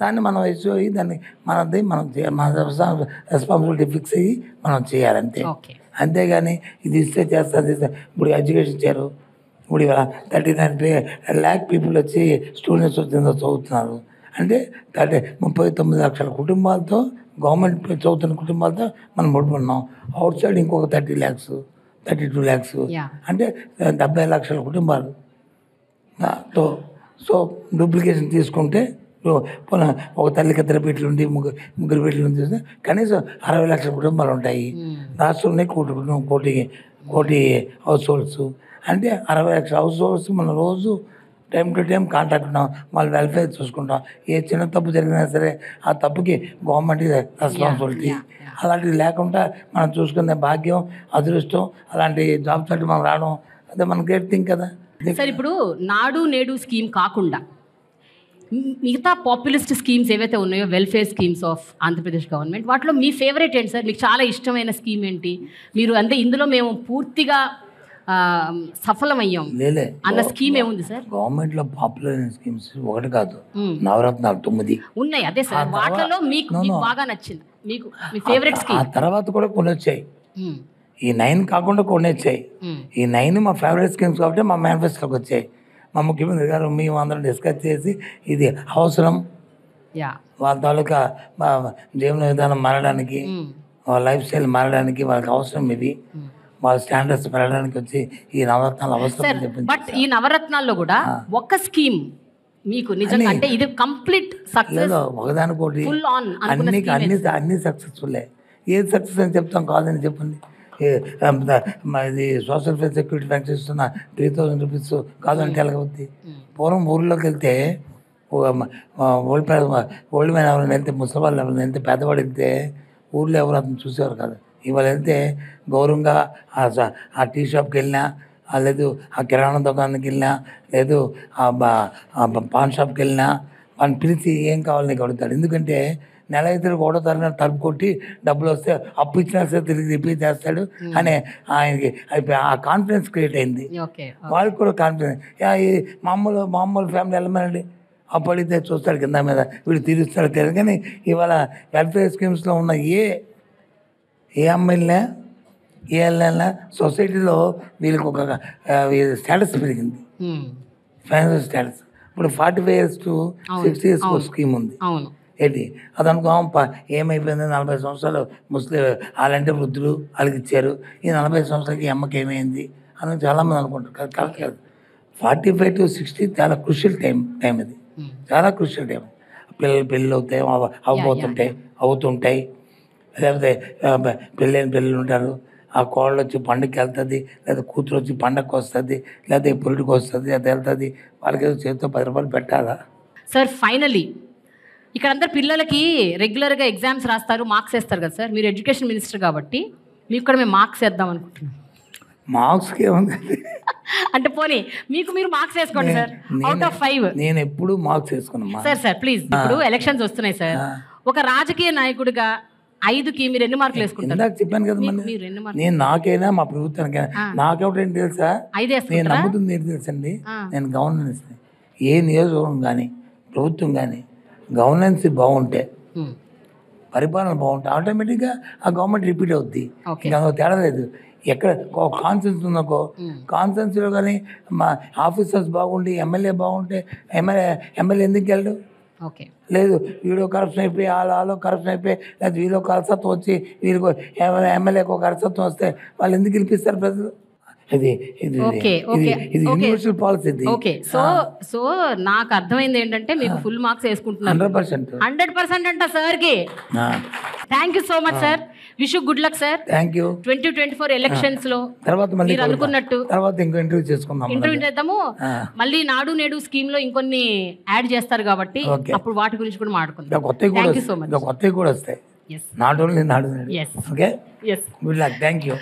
దాన్ని మనం ఇష్యూ అయ్యి దాన్ని మనది మనం చేయాలి మన రెస్పాన్సిబిలిటీ ఫిక్స్ అయ్యి మనం చేయాలంతే. ఓకే. అంతేగాని ఇది ఇస్తే చేస్తా అది ఇస్తే ఇప్పుడు ఎడ్యుకేషన్ ఇచ్చారు ఇప్పుడు థర్టీ నైన్ పే ల్యాక్ పీపుల్ వచ్చి స్టూడెంట్స్ వచ్చిందో చదువుతున్నారు. అంటే థర్టీ ముప్పై తొమ్మిది లక్షల కుటుంబాలతో గవర్నమెంట్ చదువుతున్న కుటుంబాలతో మనం ముడుపున్నాం అవుట్ సైడ్ ఇంకొక thirty lakhs thirty two lakhs. అంటే డెబ్బై లక్షల కుటుంబాలు. తో సో డూప్లికేషన్ తీసుకుంటే ఒక తల్లికి ఇద్దరు బిడ్డలు ఉండి ముగ్గురు ముగ్గురు బిడ్డలు ఉండి కనీసం అరవై లక్షల కుటుంబాలు ఉంటాయి. రాష్ట్రంలో కోటి కుటుంబం కోటి కోటి హౌస్ హోల్డ్స్ అంటే అరవై లక్షల హౌస్ హోల్డ్స్ మనం రోజు టైం టు టైం కాంటాక్ట్ ఉన్నాం వాళ్ళ వెల్ఫేర్ చూసుకుంటాం. ఏ చిన్న తప్పు జరిగినా సరే ఆ తప్పుకి గవర్నమెంట్ రెస్పాన్సిబిలిటీ అలాంటివి లేకుండా మనం చూసుకునే భాగ్యం అదృష్టం అలాంటి జాబ్ చార్ట్ మనం రావడం అదే మన గ్రేట్ థింగ్ కదా. సార్ ఇప్పుడు నాడు నేడు స్కీమ్ కాకుండా మిగతా పాపులిస్ట్ స్కీమ్స్ ఏవైతే ఉన్నాయో welfare schemes of Andhra Pradesh government వాటిలో మీ ఫేవరెట్ ఏంటి సార్? మీకు చాలా ఇష్టమైన స్కీమ్ ఏంటి? మీరు అంటే ఇందులో మేము పూర్తిగా సఫలమయ్యాం. అన్న స్కీమ్ ఏముంది సార్? గవర్నమెంట్లో పాపులర్ అయిన స్కీమ్స్ ఒకటి కాదు. మ్మ్. నవరత్నాలు తొమ్మిది. ఉన్నాయి. అదే ఆ సార్ వాటిలో మీకు. బాగా నచ్చింది. మీకు మీ ఫేవరెట్ ఆ స్కీమ్ తర్వాత కూడా కొన్ని వచ్చాయి ఈ నైన్ కాకుండా కొన్ని వచ్చాయి ఈ నైన్ మా ఫేవరెట్ స్కీమ్స్ కాబట్టి మా మేనిఫెస్టోకి వచ్చాయి. మా ముఖ్యమంత్రి గారు మేము అందరం డిస్కస్ చేసి ఇది అవసరం. వాళ్ళ తాలూకా మా జీవన విధానం మారడానికి వాళ్ళ లైఫ్ స్టైల్ మారడానికి వాళ్ళకి అవసరం ఇది. వాళ్ళ స్టాండర్డ్స్ పెరగడానికి వచ్చి ఈ నవరత్నాలు అవసరం చెప్పింది బట్ ఈ నవరత్నాల్లో కూడా ఒక స్కీమ్ మీకు నిజంగా అంటే ఇది కంప్లీట్ సక్సెస్ ఒకదానికోటి ఫుల్ ఆన్ అనుకున్న అన్ని అన్ని? అన్ని సక్సెస్ఫుల్లే ఏది సక్సెస్ అని చెప్తాం కాదని చెప్పండి. మా ఇది సోషల్ సెక్యూరిటీ బ్యాంక్స్ ఇస్తున్న త్రీ థౌసండ్ రూపీస్ కాదంటే ఎలాగవుద్ది పూర్వం ఊర్లోకి వెళ్తే మ- ఓల్డ్ ఓల్డ్ మ్యాన్ ఎవరైనా వెళ్తే ముసలి వాళ్ళు ఎవరైనా వెళ్తే పెద్దవాడు వెళ్తే ఊర్లో ఎవరు అతను చూసేవారు కాదు. ఇవాళ వెళ్తే గౌరవంగా ఆ టీ షాప్కి వెళ్ళినా లేదు ఆ కిరాణా దుకాణానికి వెళ్ళినా లేదు ఆ పాన్ షాప్కి వెళ్ళినా వాళ్ళని పిలిచి ఏం కావాలి నీకు అడుగుతాడు. ఎందుకంటే నెల అయితే ఒకటో తరగతి తలుపు కొట్టి డబ్బులు వస్తే అప్పు ఇచ్చినా సరే తిరిగి రిపీట్ చేస్తాడు అనే ఆయనకి అయిపోయి ఆ కాన్ఫిడెన్స్ క్రియేట్ అయింది. వాళ్ళకి కూడా కాన్ఫిడెన్స్. మామూలు మామూలు ఫ్యామిలీ వెళ్ళమనండి. అప్పు అడిగితే చూస్తాడు కింద మీద వీడు తీరుస్తాడు తెలియదు కానీ ఇవాళ వెల్ఫేర్ స్కీమ్స్లో ఉన్న ఏ ఏ అమ్మాయిలనే ఏ సొసైటీలో వీళ్ళకి ఒక స్టేటస్ పెరిగింది. Financial status. ఇప్పుడు forty five years to sixty years. Scheme ఉంది. ఏంటి? అది అనుకో ఏమైపోయింది? నలభై సంవత్సరాలు ముస్లిం వాళ్ళంటే వృద్ధులు వాళ్ళకి ఇచ్చారు. ఈ నలభై సంవత్సరాలకి అమ్మకి ఏమైంది? అని చాలామంది అనుకుంటారు. కరెక్ట్ కాదు. ఫార్టీ ఫైవ్ టు సిక్స్టీ చాలా క్రుషియల్ టైం టైం ఇది చాలా క్రుషియల్ టైం పిల్లలు పెళ్ళి అవుతాయి అవ- అవ్వబోతుంటాయి అవుతుంటాయి. లేకపోతే పెళ్ళైన పిల్లలు ఉంటారు. ఆ కోళ్ళు వచ్చి పండుగకి వెళ్తుంది లేదా కూతురు వచ్చి పండగకి వస్తుంది లేకపోతే పొలిటికి వస్తుంది అది వెళ్తుంది. వాళ్ళకి ఏదో చేతితో పది రూపాయలు పెట్టాలా? సార్ ఫైనలీ ఇక్కడ అందరు పిల్లలకి రెగ్యులర్గా ఎగ్జామ్స్ రాస్తారు మార్క్స్ వేస్తారు కదా సార్. మీరు ఎడ్యుకేషన్ మినిస్టర్ కాబట్టి మీకు కూడా మేము మార్క్స్ వేద్దాం అనుకుంటున్నాం. మార్క్స్కి ఏముంది? అంటే పోనీ మీకు మీరు మార్క్స్ వేసుకోండి సార్. అవుట్ ఆఫ్ ఫైవ్ నేను ఎప్పుడు మార్క్స్ వేసుకున్నామ్మా సార్ సార్ ప్లీజ్. ఇప్పుడు ఎలక్షన్స్ వస్తున్నాయి సార్. ఒక రాజకీయ నాయకుడిగా ఐదుకి మీరు ఎన్ని మార్కులు వేసుకుంటారు? ఇందాక చెప్పాను కదా మరి ఎన్ని మార్కులు నేను నాకైనా మా ప్రభుత్వానికైనా ఆ. నాకేమిటంటే తెలుసా? ఐదు నేను వేసుకుంటారా నమ్ముతుంది ఏంటి తెలుసండి. నేను గవర్నెన్స్ ఏ నియోజకవర్గం కానీ ప్రభుత్వం కానీ గవర్నెన్స్ బాగుంటే. పరిపాలన బాగుంటే ఆటోమేటిక్గా ఆ గవర్నమెంట్ రిపీట్ అవుద్ది. Okay. ఇంకా అందులో తేడా లేదు. ఎక్కడ కాన్సెన్స్ ఉందనుకో కాన్సెన్స్లో కానీ మా ఆఫీసర్స్ బాగుండి ఎమ్మెల్యే బాగుంటే ఎమ్మెల్యే ఎమ్మెల్యే ఎందుకు వెళ్ళడు ఓకే. లేదు వీడియో కరప్షన్ అయిపోయి వాళ్ళ వాళ్ళో కరప్షన్ అయిపోయి లేదా వీళ్ళో కరసత్వం వచ్చి వీళ్ళకి ఎమ్మెల్యేకి ఒక కరసత్వం వస్తే వాళ్ళు ఎందుకు గెలిపిస్తారు ప్రజలు? ఇది ఇది ఓకే ఇది universal policy okay. So so నాకు అర్థమైంది ఏంటంటే మీకు ఫుల్ మార్క్స్ వేసుకుంటున్నారు. Hundred percent. హండ్రెడ్ పర్సెంట్ అంట సార్కి. Thank you so much sir wish good luck sir thank you twenty twenty four ఎలక్షన్స్లో తర్వాత మళ్ళీ మీరు. అనుకున్నట్టు తర్వాత ఇంకో ఇంటర్వ్యూ చేసుకుందాం ఇంటర్వ్యూ చేద్దాము. మళ్ళీ నాడు నేడు స్కీమ్లో ఇంకొన్ని యాడ్ చేస్తారు కాబట్టి. అప్పుడు వాటి గురించి కూడా మాట్లాడుకుందాం కొత్తవి కూడా థ్యాంక్ యూ సో. మచ్ ఇంకా కొత్తవి కూడా వస్తాయి. నాట్ ఓన్లీ నాడు. Okay good luck thank you